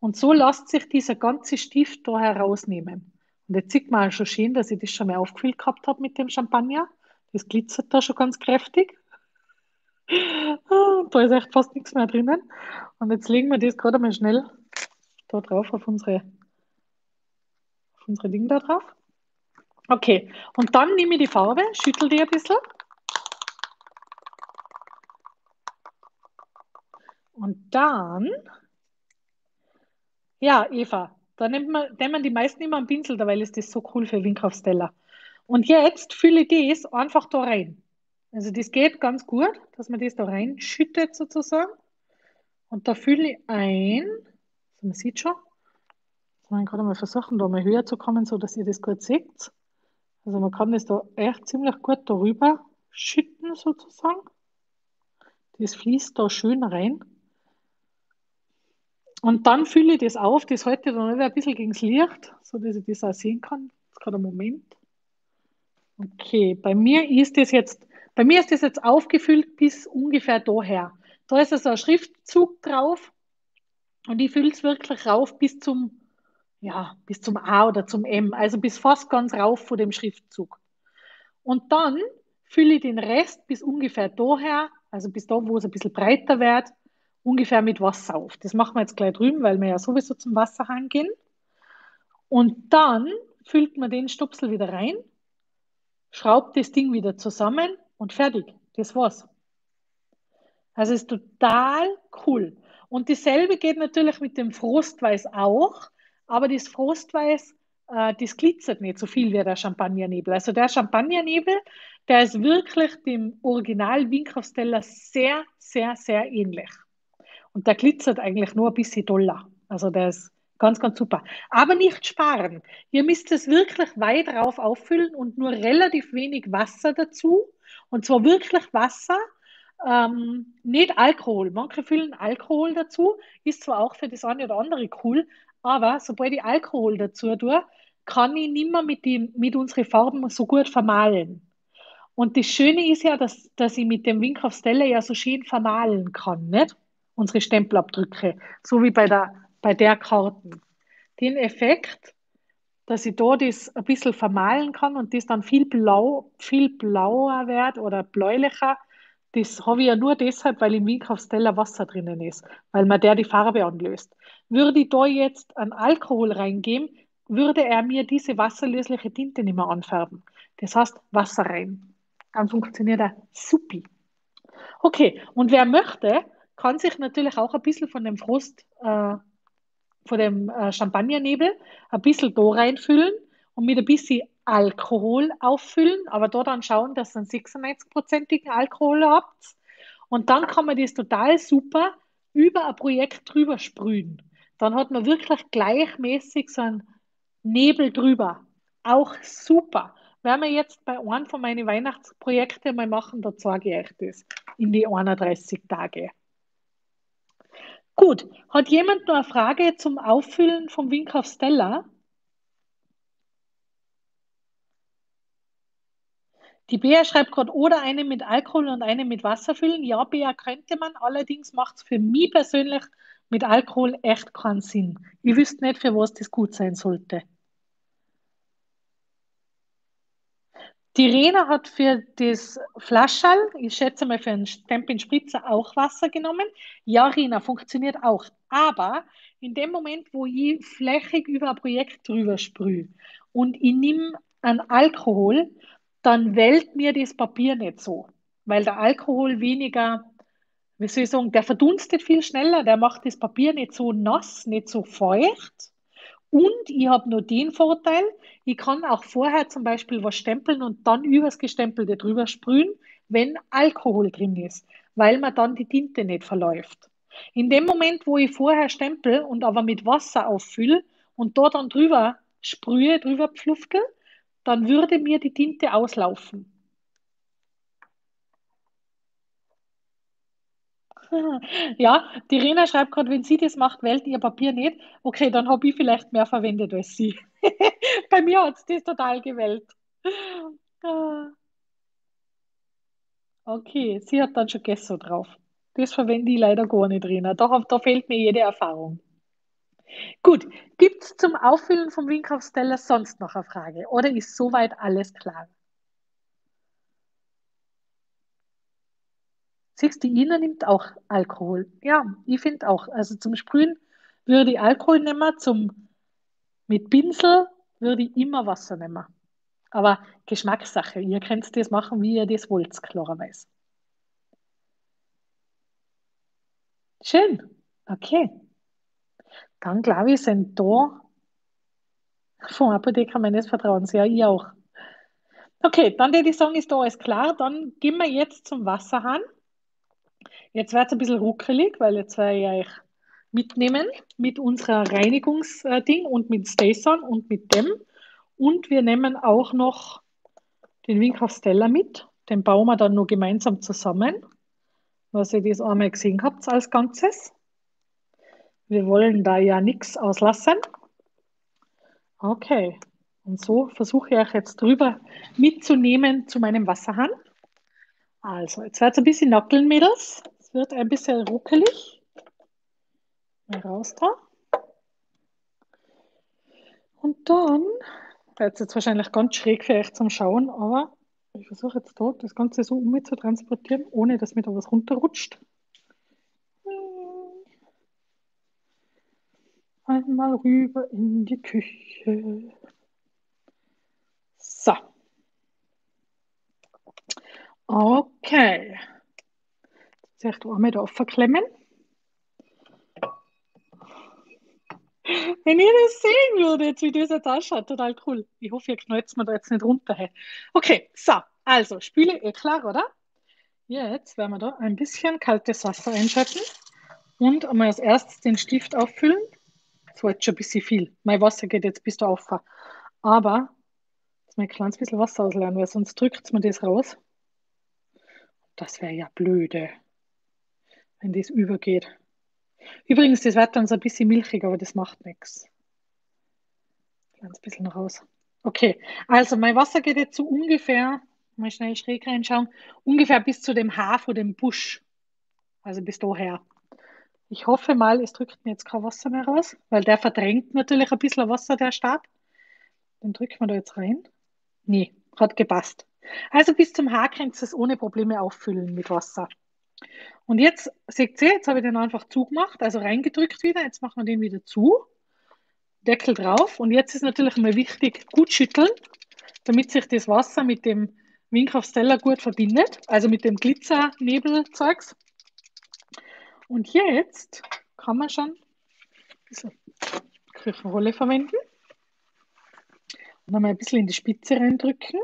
und so lässt sich dieser ganze Stift da herausnehmen. Und jetzt sieht man auch schon schön, dass ich das schon mal aufgefüllt gehabt habe mit dem Champagner. Das glitzert da schon ganz kräftig. Da ist echt fast nichts mehr drinnen. Und jetzt legen wir das gerade mal schnell da drauf auf unsere, auf unsere Dinge da drauf. Okay, und dann nehme ich die Farbe, schüttel die ein bisschen. Und dann, ja, Eva, da nimmt man, nehmen die meisten immer einen Pinsel, weil ist das so cool für Winkaufsteller. Und jetzt fülle ich das einfach da rein. Also das geht ganz gut, dass man das da reinschüttet sozusagen. Und da fülle ich ein, also man sieht schon, ich kann gerade mal versuchen, da mal höher zu kommen, so dass ihr das gut seht. Also man kann das da echt ziemlich gut darüber schütten sozusagen. Das fließt da schön rein. Und dann fülle ich das auf. Das halte ich dann ein bisschen gegen das Licht, sodass ich das auch sehen kann. Jetzt gerade einen Moment. Okay, bei mir ist das jetzt, bei mir ist das jetzt aufgefüllt bis ungefähr daher. Da ist also ein Schriftzug drauf und ich fülle es wirklich rauf bis zum, ja, bis zum A oder zum M, also bis fast ganz rauf vor dem Schriftzug. Und dann fülle ich den Rest bis ungefähr daher, also bis da, wo es ein bisschen breiter wird, ungefähr mit Wasser auf. Das machen wir jetzt gleich drüben, weil wir ja sowieso zum Wasserhahn gehen. Und dann füllt man den Stupsel wieder rein, schraubt das Ding wieder zusammen und fertig. Das war's. Also ist total cool. Und dasselbe geht natürlich mit dem Frostweiß auch, aber das Frostweiß, äh, das glitzert nicht so viel wie der Champagnernebel. Also der Champagnernebel, der ist wirklich dem Original Winkaufsteller sehr, sehr, sehr ähnlich. Und der glitzert eigentlich nur ein bisschen doller. Also der ist ganz, ganz super. Aber nicht sparen. Ihr müsst es wirklich weit drauf auffüllen und nur relativ wenig Wasser dazu. Und zwar wirklich Wasser, ähm, nicht Alkohol. Manche füllen Alkohol dazu, ist zwar auch für das eine oder andere cool, aber sobald ich Alkohol dazu tue, kann ich nicht mehr mit, die, mit unseren Farben so gut vermalen. Und das Schöne ist ja, dass, dass ich mit dem Wink auf Stelle ja so schön vermalen kann, nicht? Unsere Stempelabdrücke, so wie bei der, bei der Karten. Den Effekt, dass ich da das ein bisschen vermalen kann und das dann viel blau, viel blauer wird oder bläulicher, das habe ich ja nur deshalb, weil im Winkaufsteller Wasser drinnen ist, weil man der die Farbe anlöst. Würde ich da jetzt einen Alkohol reingeben, würde er mir diese wasserlösliche Tinte nicht mehr anfärben. Das heißt, Wasser rein. Dann funktioniert er supi. Okay, und wer möchte, kann sich natürlich auch ein bisschen von dem Frost, äh, von dem äh, Champagnernebel, ein bisschen da reinfüllen und mit ein bisschen Alkohol auffüllen, aber da dann schauen, dass ihr einen 96-prozentigen Alkohol habt. Und dann kann man das total super über ein Projekt drüber sprühen. Dann hat man wirklich gleichmäßig so einen Nebel drüber. Auch super. Werden wir jetzt bei einem von meinen Weihnachtsprojekten mal machen, da zeige ich euch das in die 31 Tage. Gut, hat jemand noch eine Frage zum Auffüllen vom Wink auf Stella? Die Bea schreibt gerade, oder eine mit Alkohol und eine mit Wasser füllen. Ja, Bea, könnte man. Allerdings macht es für mich persönlich mit Alkohol echt keinen Sinn. Ich wüsste nicht, für was das gut sein sollte. Die Rena hat für das Flaschall, ich schätze mal für einen Stempelspritzer auch Wasser genommen. Ja, Rena, funktioniert auch. Aber in dem Moment, wo ich flächig über ein Projekt drüber sprühe und ich nehme einen Alkohol, dann wählt mir das Papier nicht so, weil der Alkohol weniger, wie soll ich sagen, der verdunstet viel schneller, der macht das Papier nicht so nass, nicht so feucht. Und ich habe nur den Vorteil, ich kann auch vorher zum Beispiel was stempeln und dann übers Gestempelte drüber sprühen, wenn Alkohol drin ist, weil man dann die Tinte nicht verläuft. In dem Moment, wo ich vorher stempel und aber mit Wasser auffülle und dort dann drüber sprühe, drüber pfluftel, dann würde mir die Tinte auslaufen. (laughs) Ja, die Rena schreibt gerade, wenn sie das macht, wählt ihr Papier nicht. Okay, dann habe ich vielleicht mehr verwendet als sie. (laughs) Bei mir hat es das total gewählt. Ah. Okay, sie hat dann schon Gesso drauf. Das verwende ich leider gar nicht, Rena. Da, da fehlt mir jede Erfahrung. Gut, gibt es zum Auffüllen vom Winkaufsteller sonst noch eine Frage oder ist soweit alles klar? Siehst du, Ina nimmt auch Alkohol. Ja, ich finde auch. Also zum Sprühen würde ich Alkohol nehmen, zum mit Pinsel würde ich immer Wasser nehmen. Aber Geschmackssache. Ihr könnt das machen, wie ihr das wollt, klarerweise. Schön. Okay. Dann glaube ich, sind da vom Apotheker meines Vertrauens. Ja, ich auch. Okay, dann würde ich sagen, ist da alles klar. Dann gehen wir jetzt zum Wasserhahn. Jetzt wird es ein bisschen ruckelig, weil jetzt werde ich euch mitnehmen mit unserer Reinigungsding und mit Stayson und mit dem. Und wir nehmen auch noch den Wink Stella mit. Den bauen wir dann nur gemeinsam zusammen, was ihr das einmal gesehen habt als Ganzes. Wir wollen da ja nichts auslassen. Okay, und so versuche ich euch jetzt drüber mitzunehmen zu meinem Wasserhahn. Also, jetzt wird es ein bisschen nackeln, Mädels. Es wird ein bisschen ruckelig. Mal raus da. Und dann wird es jetzt wahrscheinlich ganz schräg für euch zum Schauen, aber ich versuche jetzt dort das Ganze so um zu transportieren, ohne dass mir da was runterrutscht. Einmal rüber in die Küche. So. Okay. Jetzt ich da einmal da verklemmen. Wenn ihr das sehen würdet, wie das jetzt ausschaut, total cool. Ich hoffe, ihr knallt mir da jetzt nicht runter. Okay, so, also, Spüle eh klar, oder? Jetzt werden wir da ein bisschen kaltes Wasser einschalten und einmal als erstes den Stift auffüllen. Das war jetzt schon ein bisschen viel. Mein Wasser geht jetzt bis da auf. Aber jetzt mal ein kleines bisschen Wasser ausleeren, weil sonst drückt es mir das raus. Das wäre ja blöde, wenn das übergeht. Übrigens, das wird dann so ein bisschen milchig, aber das macht nichts. Ganz bisschen raus. Okay, also mein Wasser geht jetzt so ungefähr, mal schnell schräg reinschauen, ungefähr bis zu dem Haar von dem Busch. Also bis daher. Ich hoffe mal, es drückt mir jetzt kein Wasser mehr raus, weil der verdrängt natürlich ein bisschen Wasser, der Stab. Den drücken wir da jetzt rein. Nee, hat gepasst. Also bis zum Haar könnt ihr es ohne Probleme auffüllen mit Wasser. Und jetzt, seht ihr, jetzt habe ich den einfach zugemacht, also reingedrückt wieder. Jetzt machen wir den wieder zu. Deckel drauf. Und jetzt ist natürlich mal wichtig, gut schütteln, damit sich das Wasser mit dem Windkraft Stella gut verbindet, also mit dem Glitzernebelzeugs. Und jetzt kann man schon diese Küchenrolle verwenden. Und dann mal ein bisschen in die Spitze reindrücken.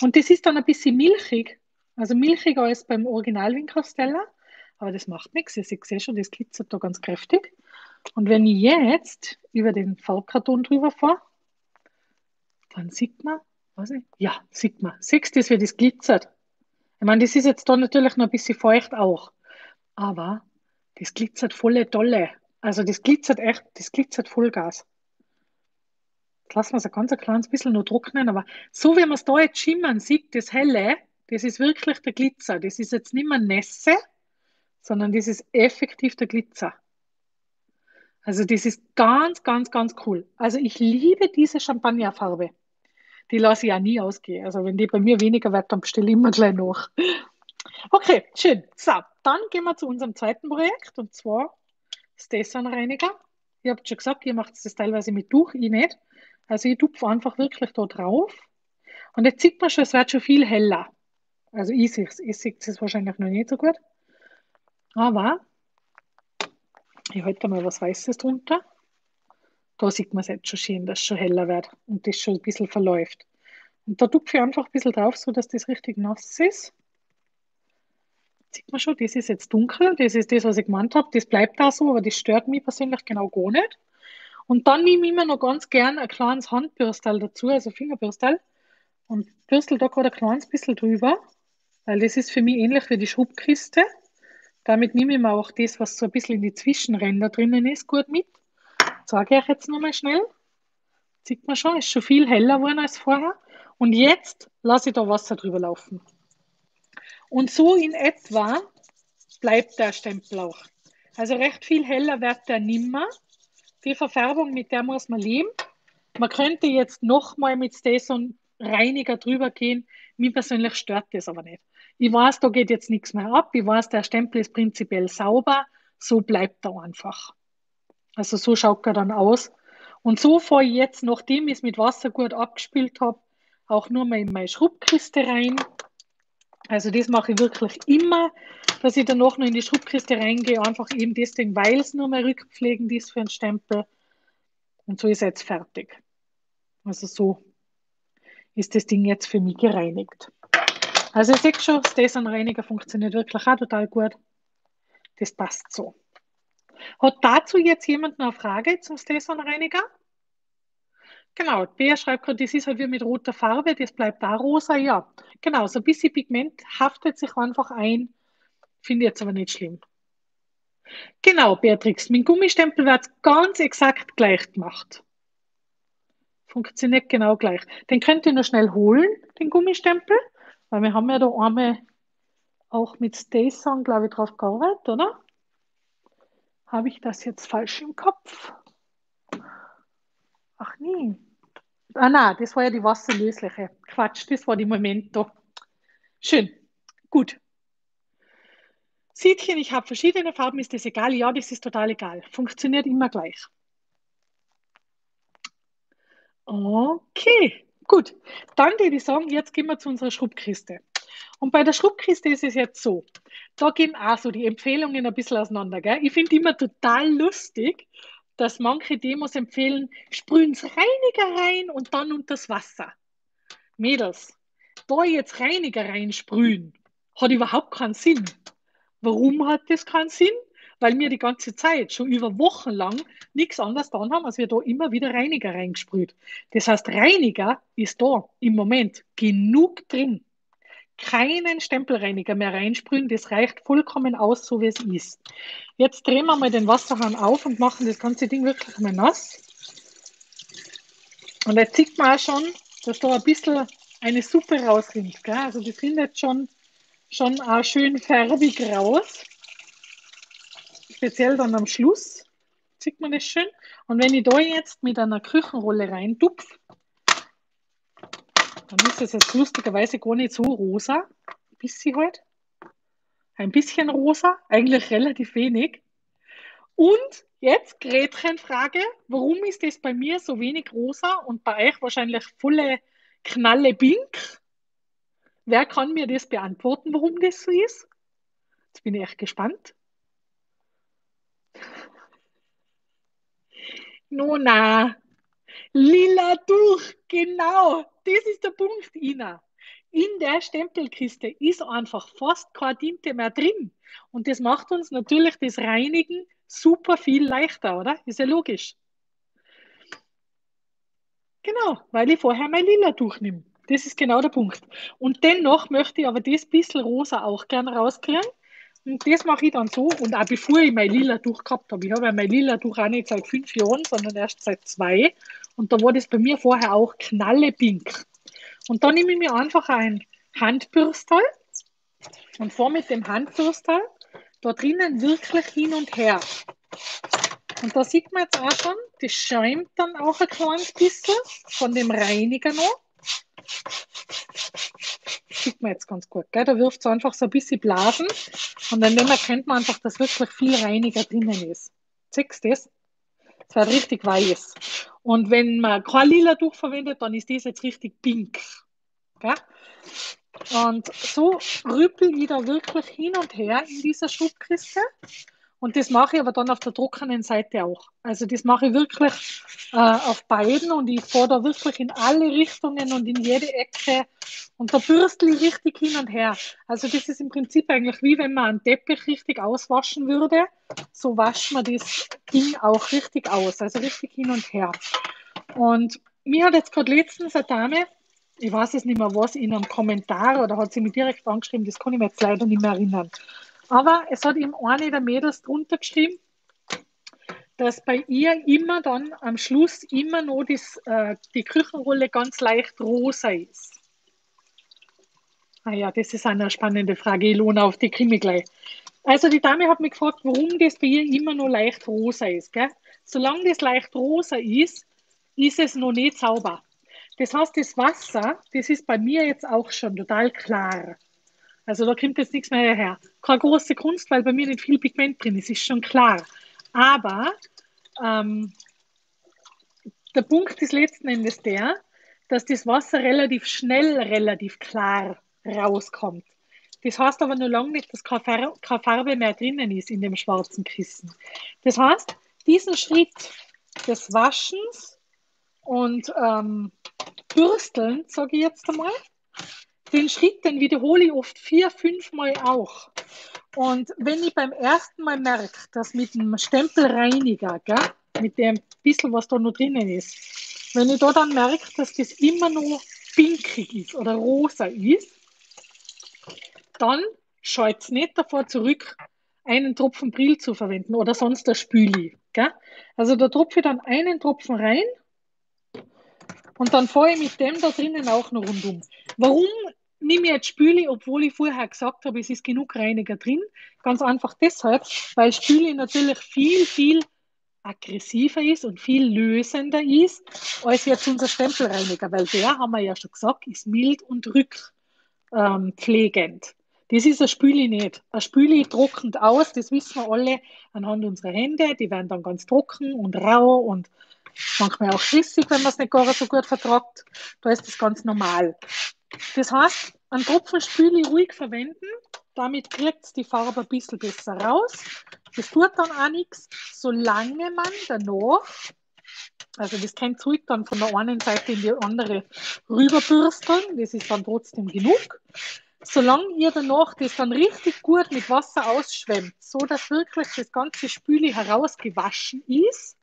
Und das ist dann ein bisschen milchig. Also milchiger als beim Original Winkelsteller, aber das macht nichts. Ich sehe schon, das glitzert da ganz kräftig. Und wenn ich jetzt über den Farbkarton drüber fahre, dann sieht man, was ich, ja, sieht man, siehst du wie das glitzert? Ich meine, das ist jetzt da natürlich noch ein bisschen feucht auch, aber das glitzert volle Dolle. Also das glitzert echt, das glitzert Vollgas. Lassen wir es ein ganz kleines bisschen noch trocknen, aber so wie man es da jetzt schimmern sieht, das Helle, das ist wirklich der Glitzer. Das ist jetzt nicht mehr Nässe, sondern das ist effektiv der Glitzer. Also das ist ganz, ganz, ganz cool. Also ich liebe diese Champagnerfarbe. Die lasse ich ja nie ausgehen. Also wenn die bei mir weniger wird, dann bestelle ich immer gleich noch. Okay, schön. So, dann gehen wir zu unserem zweiten Projekt und zwar Stesson-Reiniger. Ihr habt schon gesagt, ihr macht das teilweise mit Tuch, ich nicht. Also ich tupfe einfach wirklich da drauf. Und jetzt sieht man schon, es wird schon viel heller. Also ich sehe es, ich sehe es wahrscheinlich noch nicht so gut. Aber ich halte mal was Weißes drunter. Da sieht man es jetzt schon schön, dass es schon heller wird und das schon ein bisschen verläuft. Und da tupfe ich einfach ein bisschen drauf, so dass das richtig nass ist. Sieht man schon, das ist jetzt dunkel, das ist das, was ich gemeint habe. Das bleibt da so, aber das stört mich persönlich genau gar nicht. Und dann nehme ich mir noch ganz gern ein kleines Handbürstel dazu, also Fingerbürstel, und bürstel da gerade ein kleines bisschen drüber weil das ist für mich ähnlich wie die Schubkiste. Damit nehme ich mir auch das, was so ein bisschen in die Zwischenränder drinnen ist, gut mit. Sage ich euch jetzt nochmal schnell. Sieht man schon, ist schon viel heller geworden als vorher. Und jetzt lasse ich da Wasser drüber laufen. Und so in etwa bleibt der Stempel auch. Also recht viel heller wird der nimmer. Die Verfärbung, mit der muss man leben. Man könnte jetzt nochmal mit Stayson Reiniger drüber gehen. Mir persönlich stört das aber nicht. Ich weiß, da geht jetzt nichts mehr ab. Ich weiß, der Stempel ist prinzipiell sauber. So bleibt er einfach. Also so schaut er dann aus. Und so fahre ich jetzt, nachdem ich es mit Wasser gut abgespült habe, auch nur mal in meine Schrubkiste rein. Also das mache ich wirklich immer, dass ich danach noch in die Schrubkiste reingehe, einfach eben deswegen, weil es nur mal rückpflegen ist für einen Stempel. Und so ist er jetzt fertig. Also so ist das Ding jetzt für mich gereinigt. Also ihr seht schon, Stesson-Reiniger funktioniert wirklich auch total gut. Das passt so. Hat dazu jetzt jemand noch eine Frage zum Stesson-Reiniger? Genau, Bea schreibt gerade, das ist halt wie mit roter Farbe, das bleibt da rosa, ja. Genau, so ein bisschen Pigment haftet sich einfach ein, finde ich jetzt aber nicht schlimm. Genau, Beatrix, mit Gummistempel wird ganz exakt gleich gemacht. Funktioniert genau gleich. Den könnt ihr nur schnell holen, den Gummistempel, weil wir haben ja da einmal auch mit Stay Song, glaube ich, drauf gearbeitet, oder? Habe ich das jetzt falsch im Kopf? Ach nee. Ah nein, das war ja die wasserlösliche. Quatsch, das war die Momento. Schön. Gut. Siedchen, ich habe verschiedene Farben, ist das egal? Ja, das ist total egal. Funktioniert immer gleich. Okay, gut. Dann würde ich sagen, jetzt gehen wir zu unserer Schrubbkiste. Und bei der Schrubbkiste ist es jetzt so, da gehen auch so die Empfehlungen ein bisschen auseinander. Gell? Ich finde immer total lustig, dass manche Demos empfehlen, sprühen's Reiniger rein und dann unter das Wasser. Mädels, da jetzt Reiniger reinsprühen, hat überhaupt keinen Sinn. Warum hat das keinen Sinn? Weil wir die ganze Zeit, schon über Wochen lang, nichts anderes getan haben, als wir da immer wieder Reiniger reingesprüht. Das heißt, Reiniger ist da im Moment genug drin. Keinen Stempelreiniger mehr reinsprühen, das reicht vollkommen aus, so wie es ist. Jetzt drehen wir mal den Wasserhahn auf und machen das ganze Ding wirklich mal nass. Und jetzt sieht man auch schon, dass da ein bisschen eine Suppe rausrinnt. Gell? Also das rinnt schon, schon auch schön färbig raus. Speziell dann am Schluss sieht man das schön. Und wenn ich da jetzt mit einer Küchenrolle reintupfe, dann ist es jetzt lustigerweise gar nicht so rosa. Bisschen halt. Ein bisschen rosa, eigentlich relativ wenig. Und jetzt Gretchenfrage, warum ist das bei mir so wenig rosa und bei euch wahrscheinlich volle Knalle pink? Wer kann mir das beantworten, warum das so ist? Jetzt bin ich echt gespannt. Nona, lila durch, genau, das ist der Punkt, Ina. In der Stempelkiste ist einfach fast keine Tinte mehr drin. Und das macht uns natürlich das Reinigen super viel leichter, oder? Ist ja logisch. Genau, weil ich vorher mein Lila durchnehme. Das ist genau der Punkt. Und dennoch möchte ich aber das bisschen rosa auch gerne rauskriegen. Und das mache ich dann so. Und auch bevor ich mein Lila Tuch gehabt habe, ich habe ja mein Lila Tuch auch nicht seit fünf Jahren, sondern erst seit zwei. Und da war das bei mir vorher auch knallepink. Und dann nehme ich mir einfach ein Handbürstel und fahre mit dem Handbürstel da drinnen wirklich hin und her. Und da sieht man jetzt auch schon, das schäumt dann auch ein kleines bisschen von dem Reiniger noch. Sieht man jetzt ganz gut, gell? Da wirft es einfach so ein bisschen Blasen und dann erkennt man einfach, dass wirklich viel Reiniger drinnen ist. Siehst du das? Es wird richtig weiß. Und wenn man kein lila Tuch verwendet, dann ist das jetzt richtig pink. Gell? Und so rüppel ich da wirklich hin und her in dieser Schubkiste. Und das mache ich aber dann auf der trockenen Seite auch. Also das mache ich wirklich äh, auf beiden und ich fahre da wirklich in alle Richtungen und in jede Ecke und da bürstel ich richtig hin und her. Also das ist im Prinzip eigentlich wie wenn man einen Teppich richtig auswaschen würde. So wascht man das Ding auch richtig aus, also richtig hin und her. Und mir hat jetzt gerade letztens eine Dame, ich weiß jetzt nicht mehr was, in einem Kommentar oder hat sie mir direkt angeschrieben, das kann ich mir jetzt leider nicht mehr erinnern aber es hat ihm eine der Mädels drunter geschrieben, dass bei ihr immer dann am Schluss immer noch äh, die Küchenrolle ganz leicht rosa ist. Ah ja, das ist eine spannende Frage, Ilona, auf die komme ich gleich. Also die Dame hat mich gefragt, warum das bei ihr immer noch leicht rosa ist. Gell? Solange das leicht rosa ist, ist es noch nicht sauber. Das heißt, das Wasser, das ist bei mir jetzt auch schon total klar. Also da kommt jetzt nichts mehr her. Keine große Kunst, weil bei mir nicht viel Pigment drin ist, ist schon klar. Aber ähm, der Punkt ist letzten Endes der, dass das Wasser relativ schnell, relativ klar rauskommt. Das heißt aber nur lange nicht, dass keine Farbe mehr drinnen ist in dem schwarzen Kissen. Das heißt, diesen Schritt des Waschens und ähm, Bürsteln, sage ich jetzt einmal, den Schritt, den wiederhole ich oft vier, fünf Mal auch. Und wenn ich beim ersten Mal merke, dass mit dem Stempelreiniger, gell, mit dem bisschen, was da noch drinnen ist, Wenn ich da dann merke, dass das immer noch pinkig ist oder rosa ist, dann scheut es nicht davor zurück, einen Tropfen Brill zu verwenden oder sonst ein Spüli. Gell? Also da tropfe ich dann einen Tropfen rein und dann fahre ich mit dem da drinnen auch noch rundum. Warum ich jetzt Spüli, obwohl ich vorher gesagt habe, es ist genug Reiniger drin? Ganz einfach deshalb, weil Spüli natürlich viel, viel aggressiver ist und viel lösender ist als jetzt unser Stempelreiniger, weil der, haben wir ja schon gesagt, ist mild und rückpflegend. Das ist ein Spüli nicht. Ein Spüli trocknet aus, das wissen wir alle anhand unserer Hände. Die werden dann ganz trocken und rau und manchmal auch schissig, wenn man es nicht gar so gut vertragt. Da ist das ganz normal. Das heißt, einen Tropfen Spüli ruhig verwenden, damit kriegt es die Farbe ein bisschen besser raus. Das tut dann auch nichts, solange man danach, also das kann zurück dann von der einen Seite in die andere rüberbürsteln, das ist dann trotzdem genug. Solange ihr danach das dann richtig gut mit Wasser ausschwemmt, so dass wirklich das ganze Spüli herausgewaschen ist,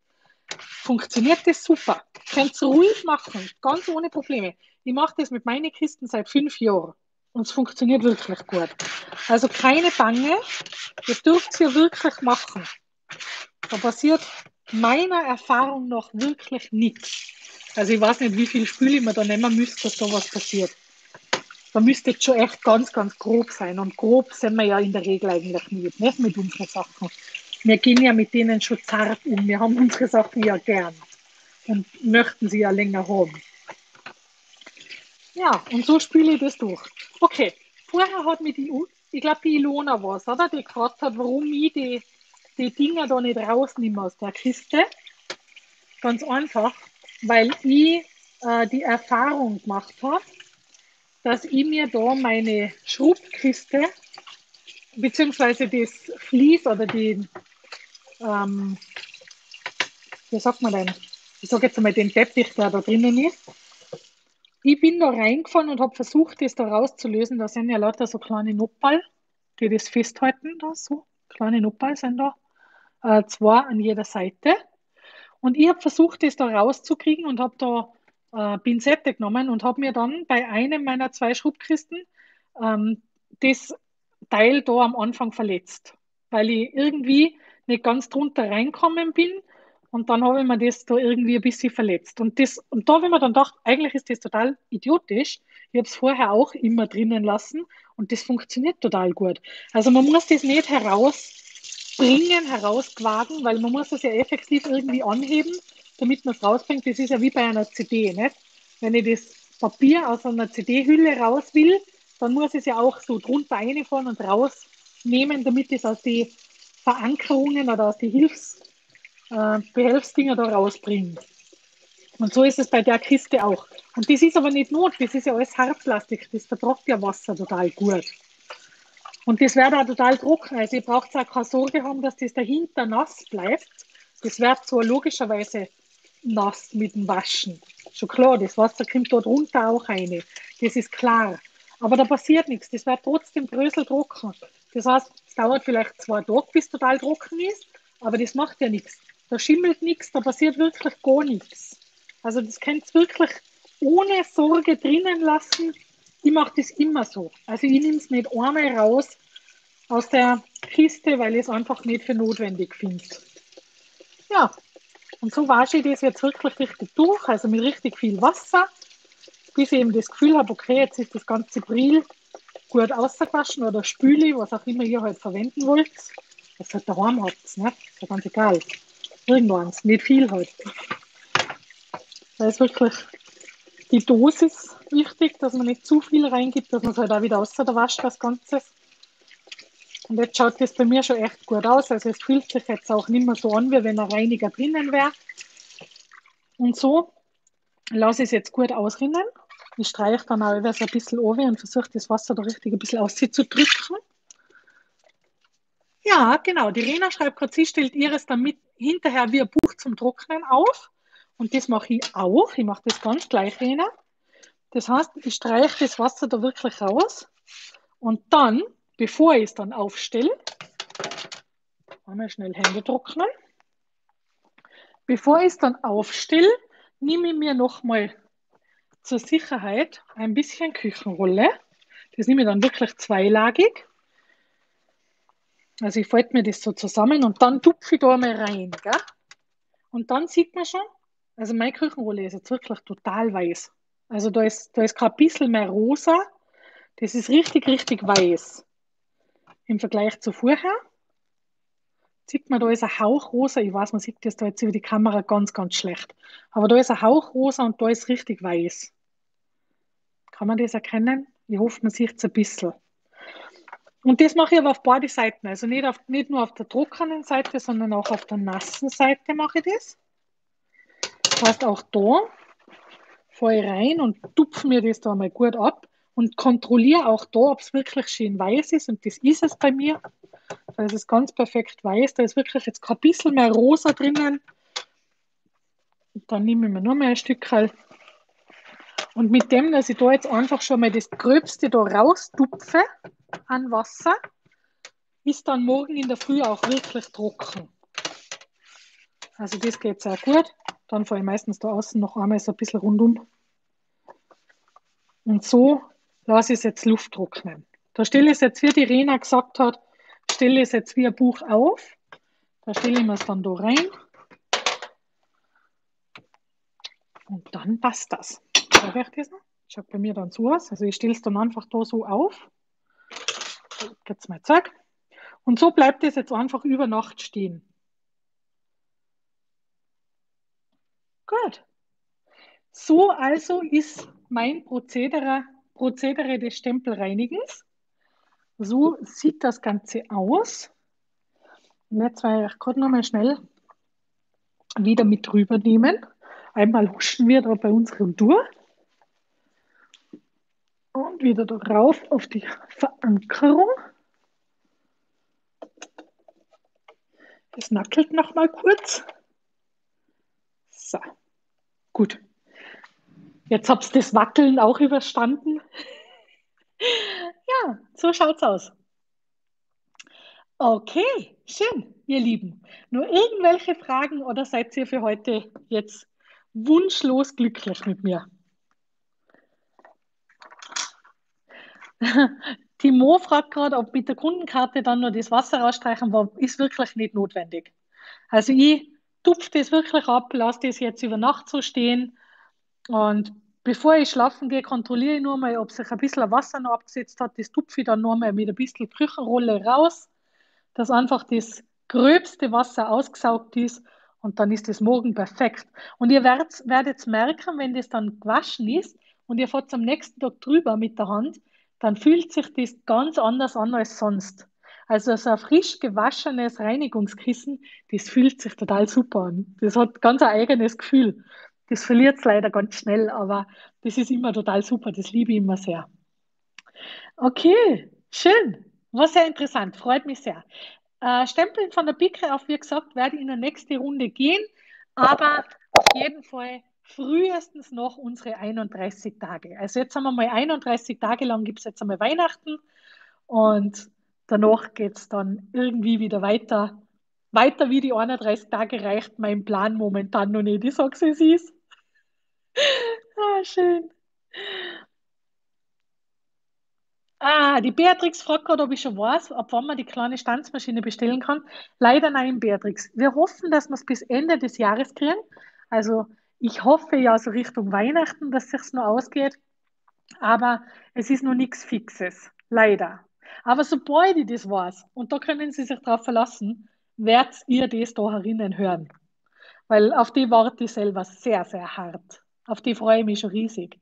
funktioniert das super. Könnt es ruhig machen, ganz ohne Probleme. Ich mache das mit meinen Kisten seit fünf Jahren. Und es funktioniert wirklich gut. Also keine Bange, das dürft ihr wirklich machen. Da passiert meiner Erfahrung nach wirklich nichts. Also ich weiß nicht, wie viel Spüle man da nehmen müsste, dass da was passiert. Da müsste jetzt schon echt ganz, ganz grob sein. Und grob sind wir ja in der Regel eigentlich nicht, nicht mit unseren Sachen. Wir gehen ja mit denen schon zart um. Wir haben unsere Sachen ja gern und möchten sie ja länger haben. Ja, und so spüle ich das durch. Okay, vorher hat mir die, ich glaube, die Ilona was, oder? Die gefragt hat, warum ich die, die Dinger da nicht rausnehme aus der Kiste. Ganz einfach, weil ich äh, die Erfahrung gemacht habe, dass ich mir da meine Schrubkiste beziehungsweise das Vlies oder den, ähm, wie sagt man denn, ich sage jetzt einmal den Teppich, der da drinnen ist, ich bin da reingefahren und habe versucht, das da rauszulösen. Da sind ja lauter so kleine Noppal, die das festhalten. Da so kleine Noppal sind da. Äh, zwei an jeder Seite. Und ich habe versucht, das da rauszukriegen und habe da äh, Pinzette genommen und habe mir dann bei einem meiner zwei Schrubkisten ähm, das Teil da am Anfang verletzt, weil ich irgendwie nicht ganz drunter reinkommen bin und dann habe ich mir das da irgendwie ein bisschen verletzt. Und, das, und da habe ich mir dann gedacht, eigentlich ist das total idiotisch. Ich habe es vorher auch immer drinnen lassen und das funktioniert total gut. Also man muss das nicht herausbringen, herausquagen, weil man muss das ja effektiv irgendwie anheben, damit man es rausbringt. Das ist ja wie bei einer CD. Nicht? Wenn ich das Papier aus einer CD-Hülle raus will, dann muss ich es ja auch so drunter reinfahren und rausnehmen, damit es aus den Verankerungen oder aus den Hilfs äh, Behelfsdinger da rausbringen. Und so ist es bei der Kiste auch. Und das ist aber nicht not, das ist ja alles Hartplastik, das vertragt ja Wasser total gut. Und das wird auch total trocken, also ihr braucht auch keine Sorge haben, dass das dahinter nass bleibt. Das wird so logischerweise nass mit dem Waschen. Schon klar, das Wasser kommt dort runter auch rein. Das ist klar. Aber da passiert nichts. Das wird trotzdem bröseltrocken. Das heißt, es dauert vielleicht zwei Tage, bis total trocken ist, aber das macht ja nichts. Da schimmelt nichts, da passiert wirklich gar nichts. Also das könnt ihr wirklich ohne Sorge drinnen lassen. Ich mache das immer so. Also ich nehme es nicht einmal raus aus der Kiste, weil ich es einfach nicht für notwendig finde. Ja, und so wasche ich das jetzt wirklich richtig durch, also mit richtig viel Wasser, bis ich eben das Gefühl habe, okay, jetzt ist das ganze Brill gut ausgewaschen oder spüle, was auch immer ihr halt verwenden wollt. Was halt daheim habt, ne? Ist ja ganz egal. Irgendwanns, nicht viel halt. Da ist wirklich die Dosis wichtig, dass man nicht zu viel reingibt, dass man es halt auch wieder außer der Wasch das Ganze. Und jetzt schaut das bei mir schon echt gut aus. Also es fühlt sich jetzt auch nicht mehr so an, wie wenn ein Reiniger drinnen wäre. Und so lasse ich es jetzt gut ausrinnen. Ich streiche dann auch so ein bisschen over und versuche das Wasser da richtig ein bisschen auszudrücken. Ja, genau. Die Rena schreibt gerade, sie stellt ihres dann mit hinterher wie ein Buch zum Trocknen auf. Und das mache ich auch. Ich mache das ganz gleich, Rena. Das heißt, ich streiche das Wasser da wirklich raus. Und dann, bevor ich es dann aufstelle, einmal schnell Hände trocknen. Bevor ich es dann aufstelle, nehme ich mir nochmal zur Sicherheit ein bisschen Küchenrolle. Das nehme ich dann wirklich zweilagig. Also ich falte mir das so zusammen und dann tupfe ich da mal rein. Gell? Und dann sieht man schon, also meine Küchenrolle ist jetzt wirklich total weiß. Also da ist, da ist kein bisschen mehr rosa. Das ist richtig, richtig weiß. Im Vergleich zu vorher. Sieht man, da ist ein Hauch rosa. Ich weiß, man sieht das da jetzt über die Kamera ganz, ganz schlecht. Aber da ist ein Hauch rosa und da ist richtig weiß. Kann man das erkennen? Ich hoffe, man sieht es ein bisschen. Und das mache ich aber auf beide Seiten. Also nicht, auf, nicht nur auf der trockenen Seite, sondern auch auf der nassen Seite mache ich das. Das heißt, auch da fahre ich rein und tupfe mir das da mal gut ab und kontrolliere auch da, ob es wirklich schön weiß ist. Und das ist es bei mir. Da ist es ganz perfekt weiß. Da ist wirklich jetzt kein bisschen mehr rosa drinnen. Und dann nehme ich mir nur mal ein Stück. Und mit dem, dass ich da jetzt einfach schon mal das Gröbste da raustupfe an Wasser, ist dann morgen in der Früh auch wirklich trocken. Also das geht sehr gut. Dann fahre ich meistens da außen noch einmal so ein bisschen rundum. Und so lasse ich es jetzt Luft trocknen. Da stelle ich es jetzt, wie die Rena gesagt hat, stelle ich es jetzt wie ein Buch auf. Da stelle ich mir es dann da rein. Und dann passt das. Schau ich das noch? Schaut bei mir dann so aus. Also ich stelle es dann einfach da so auf. Jetzt mal zack. Und so bleibt es jetzt einfach über Nacht stehen. Gut. So also ist mein Prozedere, Prozedere des Stempelreinigens. So sieht das Ganze aus. Und jetzt werde ich gerade nochmal schnell wieder mit drüber nehmen. Einmal huschen wir da bei unserem Tour. Und wieder drauf auf die Verankerung. Das nackelt nochmal kurz. So. Gut. Jetzt habt ihr das Wackeln auch überstanden. ja, so schaut's aus. Okay, schön, ihr Lieben. Nur irgendwelche Fragen oder seid ihr für heute jetzt wunschlos glücklich mit mir? (laughs) Timo fragt gerade, ob mit der Kundenkarte dann nur das Wasser rausstreichen war, ist wirklich nicht notwendig. Also ich tupfe das wirklich ab, lasse das jetzt über Nacht so stehen und bevor ich schlafen gehe, kontrolliere ich nur mal, ob sich ein bisschen Wasser noch abgesetzt hat. Das tupfe ich dann nur mal mit ein bisschen Küchenrolle raus, dass einfach das gröbste Wasser ausgesaugt ist und dann ist das morgen perfekt. Und ihr werdet, werdet merken, wenn das dann gewaschen ist und ihr fahrt am nächsten Tag drüber mit der Hand, dann fühlt sich das ganz anders an als sonst. Also so ein frisch gewaschenes Reinigungskissen, das fühlt sich total super an. Das hat ganz ein eigenes Gefühl. Das verliert es leider ganz schnell, aber das ist immer total super. Das liebe ich immer sehr. Okay, schön. War sehr interessant. Freut mich sehr. Äh, Stempeln von der Picke auf, wie gesagt, werde ich in der nächsten Runde gehen, aber auf jeden Fall frühestens noch unsere 31 Tage. Also jetzt haben wir mal 31 Tage lang, gibt es jetzt einmal Weihnachten und danach geht es dann irgendwie wieder weiter. Weiter wie die 31 Tage reicht mein Plan momentan noch nicht. Ich sag's, wie es ist. (laughs) ah, schön. Ah, die Beatrix fragt gerade, ob ich schon weiß, ab wann man die kleine Stanzmaschine bestellen kann. Leider nein, Beatrix. Wir hoffen, dass wir es bis Ende des Jahres kriegen. Also ich hoffe ja so Richtung Weihnachten, dass es noch ausgeht. Aber es ist noch nichts Fixes. Leider. Aber sobald ich das weiß, und da können Sie sich darauf verlassen, werdet ihr das da herinnen hören. Weil auf die warte ich selber sehr, sehr hart. Auf die freue ich mich schon riesig.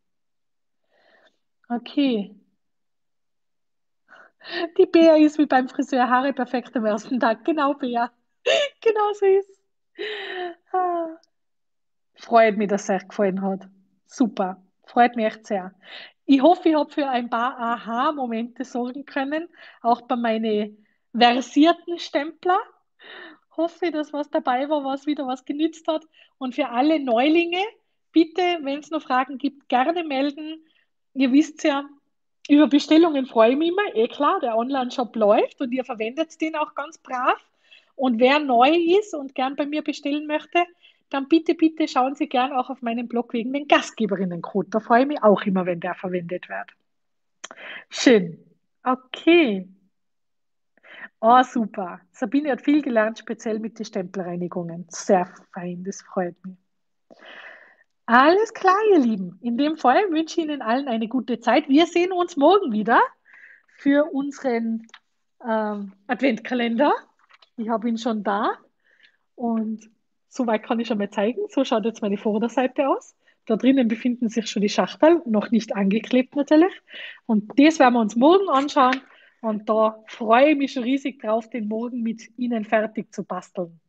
Okay. Die Bea ist wie beim Friseur Haare perfekt am ersten Tag. Genau, Bea. (laughs) Genau so ist. Ah. Freut mich, dass es euch gefallen hat. Super. Freut mich echt sehr. Ich hoffe, ich habe für ein paar Aha-Momente sorgen können, auch bei meinen versierten Stempler. Hoffe, dass was dabei war, was wieder was genützt hat. Und für alle Neulinge, bitte, wenn es noch Fragen gibt, gerne melden. Ihr wisst ja, über Bestellungen freue ich mich immer. Eh klar, der Online-Shop läuft und ihr verwendet den auch ganz brav. Und wer neu ist und gern bei mir bestellen möchte, dann bitte, bitte schauen Sie gern auch auf meinen Blog wegen den Gastgeberinnencode. Da freue ich mich auch immer, wenn der verwendet wird. Schön. Okay. Oh, super. Sabine hat viel gelernt, speziell mit den Stempelreinigungen. Sehr fein, das freut mich. Alles klar, ihr Lieben. In dem Fall wünsche ich Ihnen allen eine gute Zeit. Wir sehen uns morgen wieder für unseren ähm, Adventkalender. Ich habe ihn schon da und soweit kann ich schon mal zeigen. So schaut jetzt meine Vorderseite aus. Da drinnen befinden sich schon die Schachtel, noch nicht angeklebt natürlich. Und das werden wir uns morgen anschauen. Und da freue ich mich schon riesig drauf, den morgen mit Ihnen fertig zu basteln.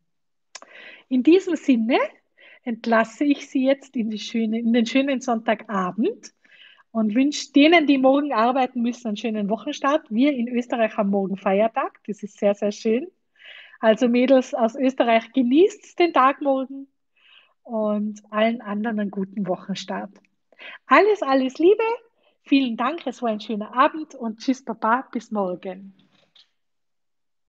In diesem Sinne entlasse ich Sie jetzt in, schöne, in den schönen Sonntagabend und wünsche denen, die morgen arbeiten müssen, einen schönen Wochenstart. Wir in Österreich haben morgen Feiertag. Das ist sehr, sehr schön. Also Mädels aus Österreich, genießt den Tag morgen und allen anderen einen guten Wochenstart. Alles, alles Liebe. Vielen Dank. Es war ein schöner Abend und tschüss, Papa. Bis morgen.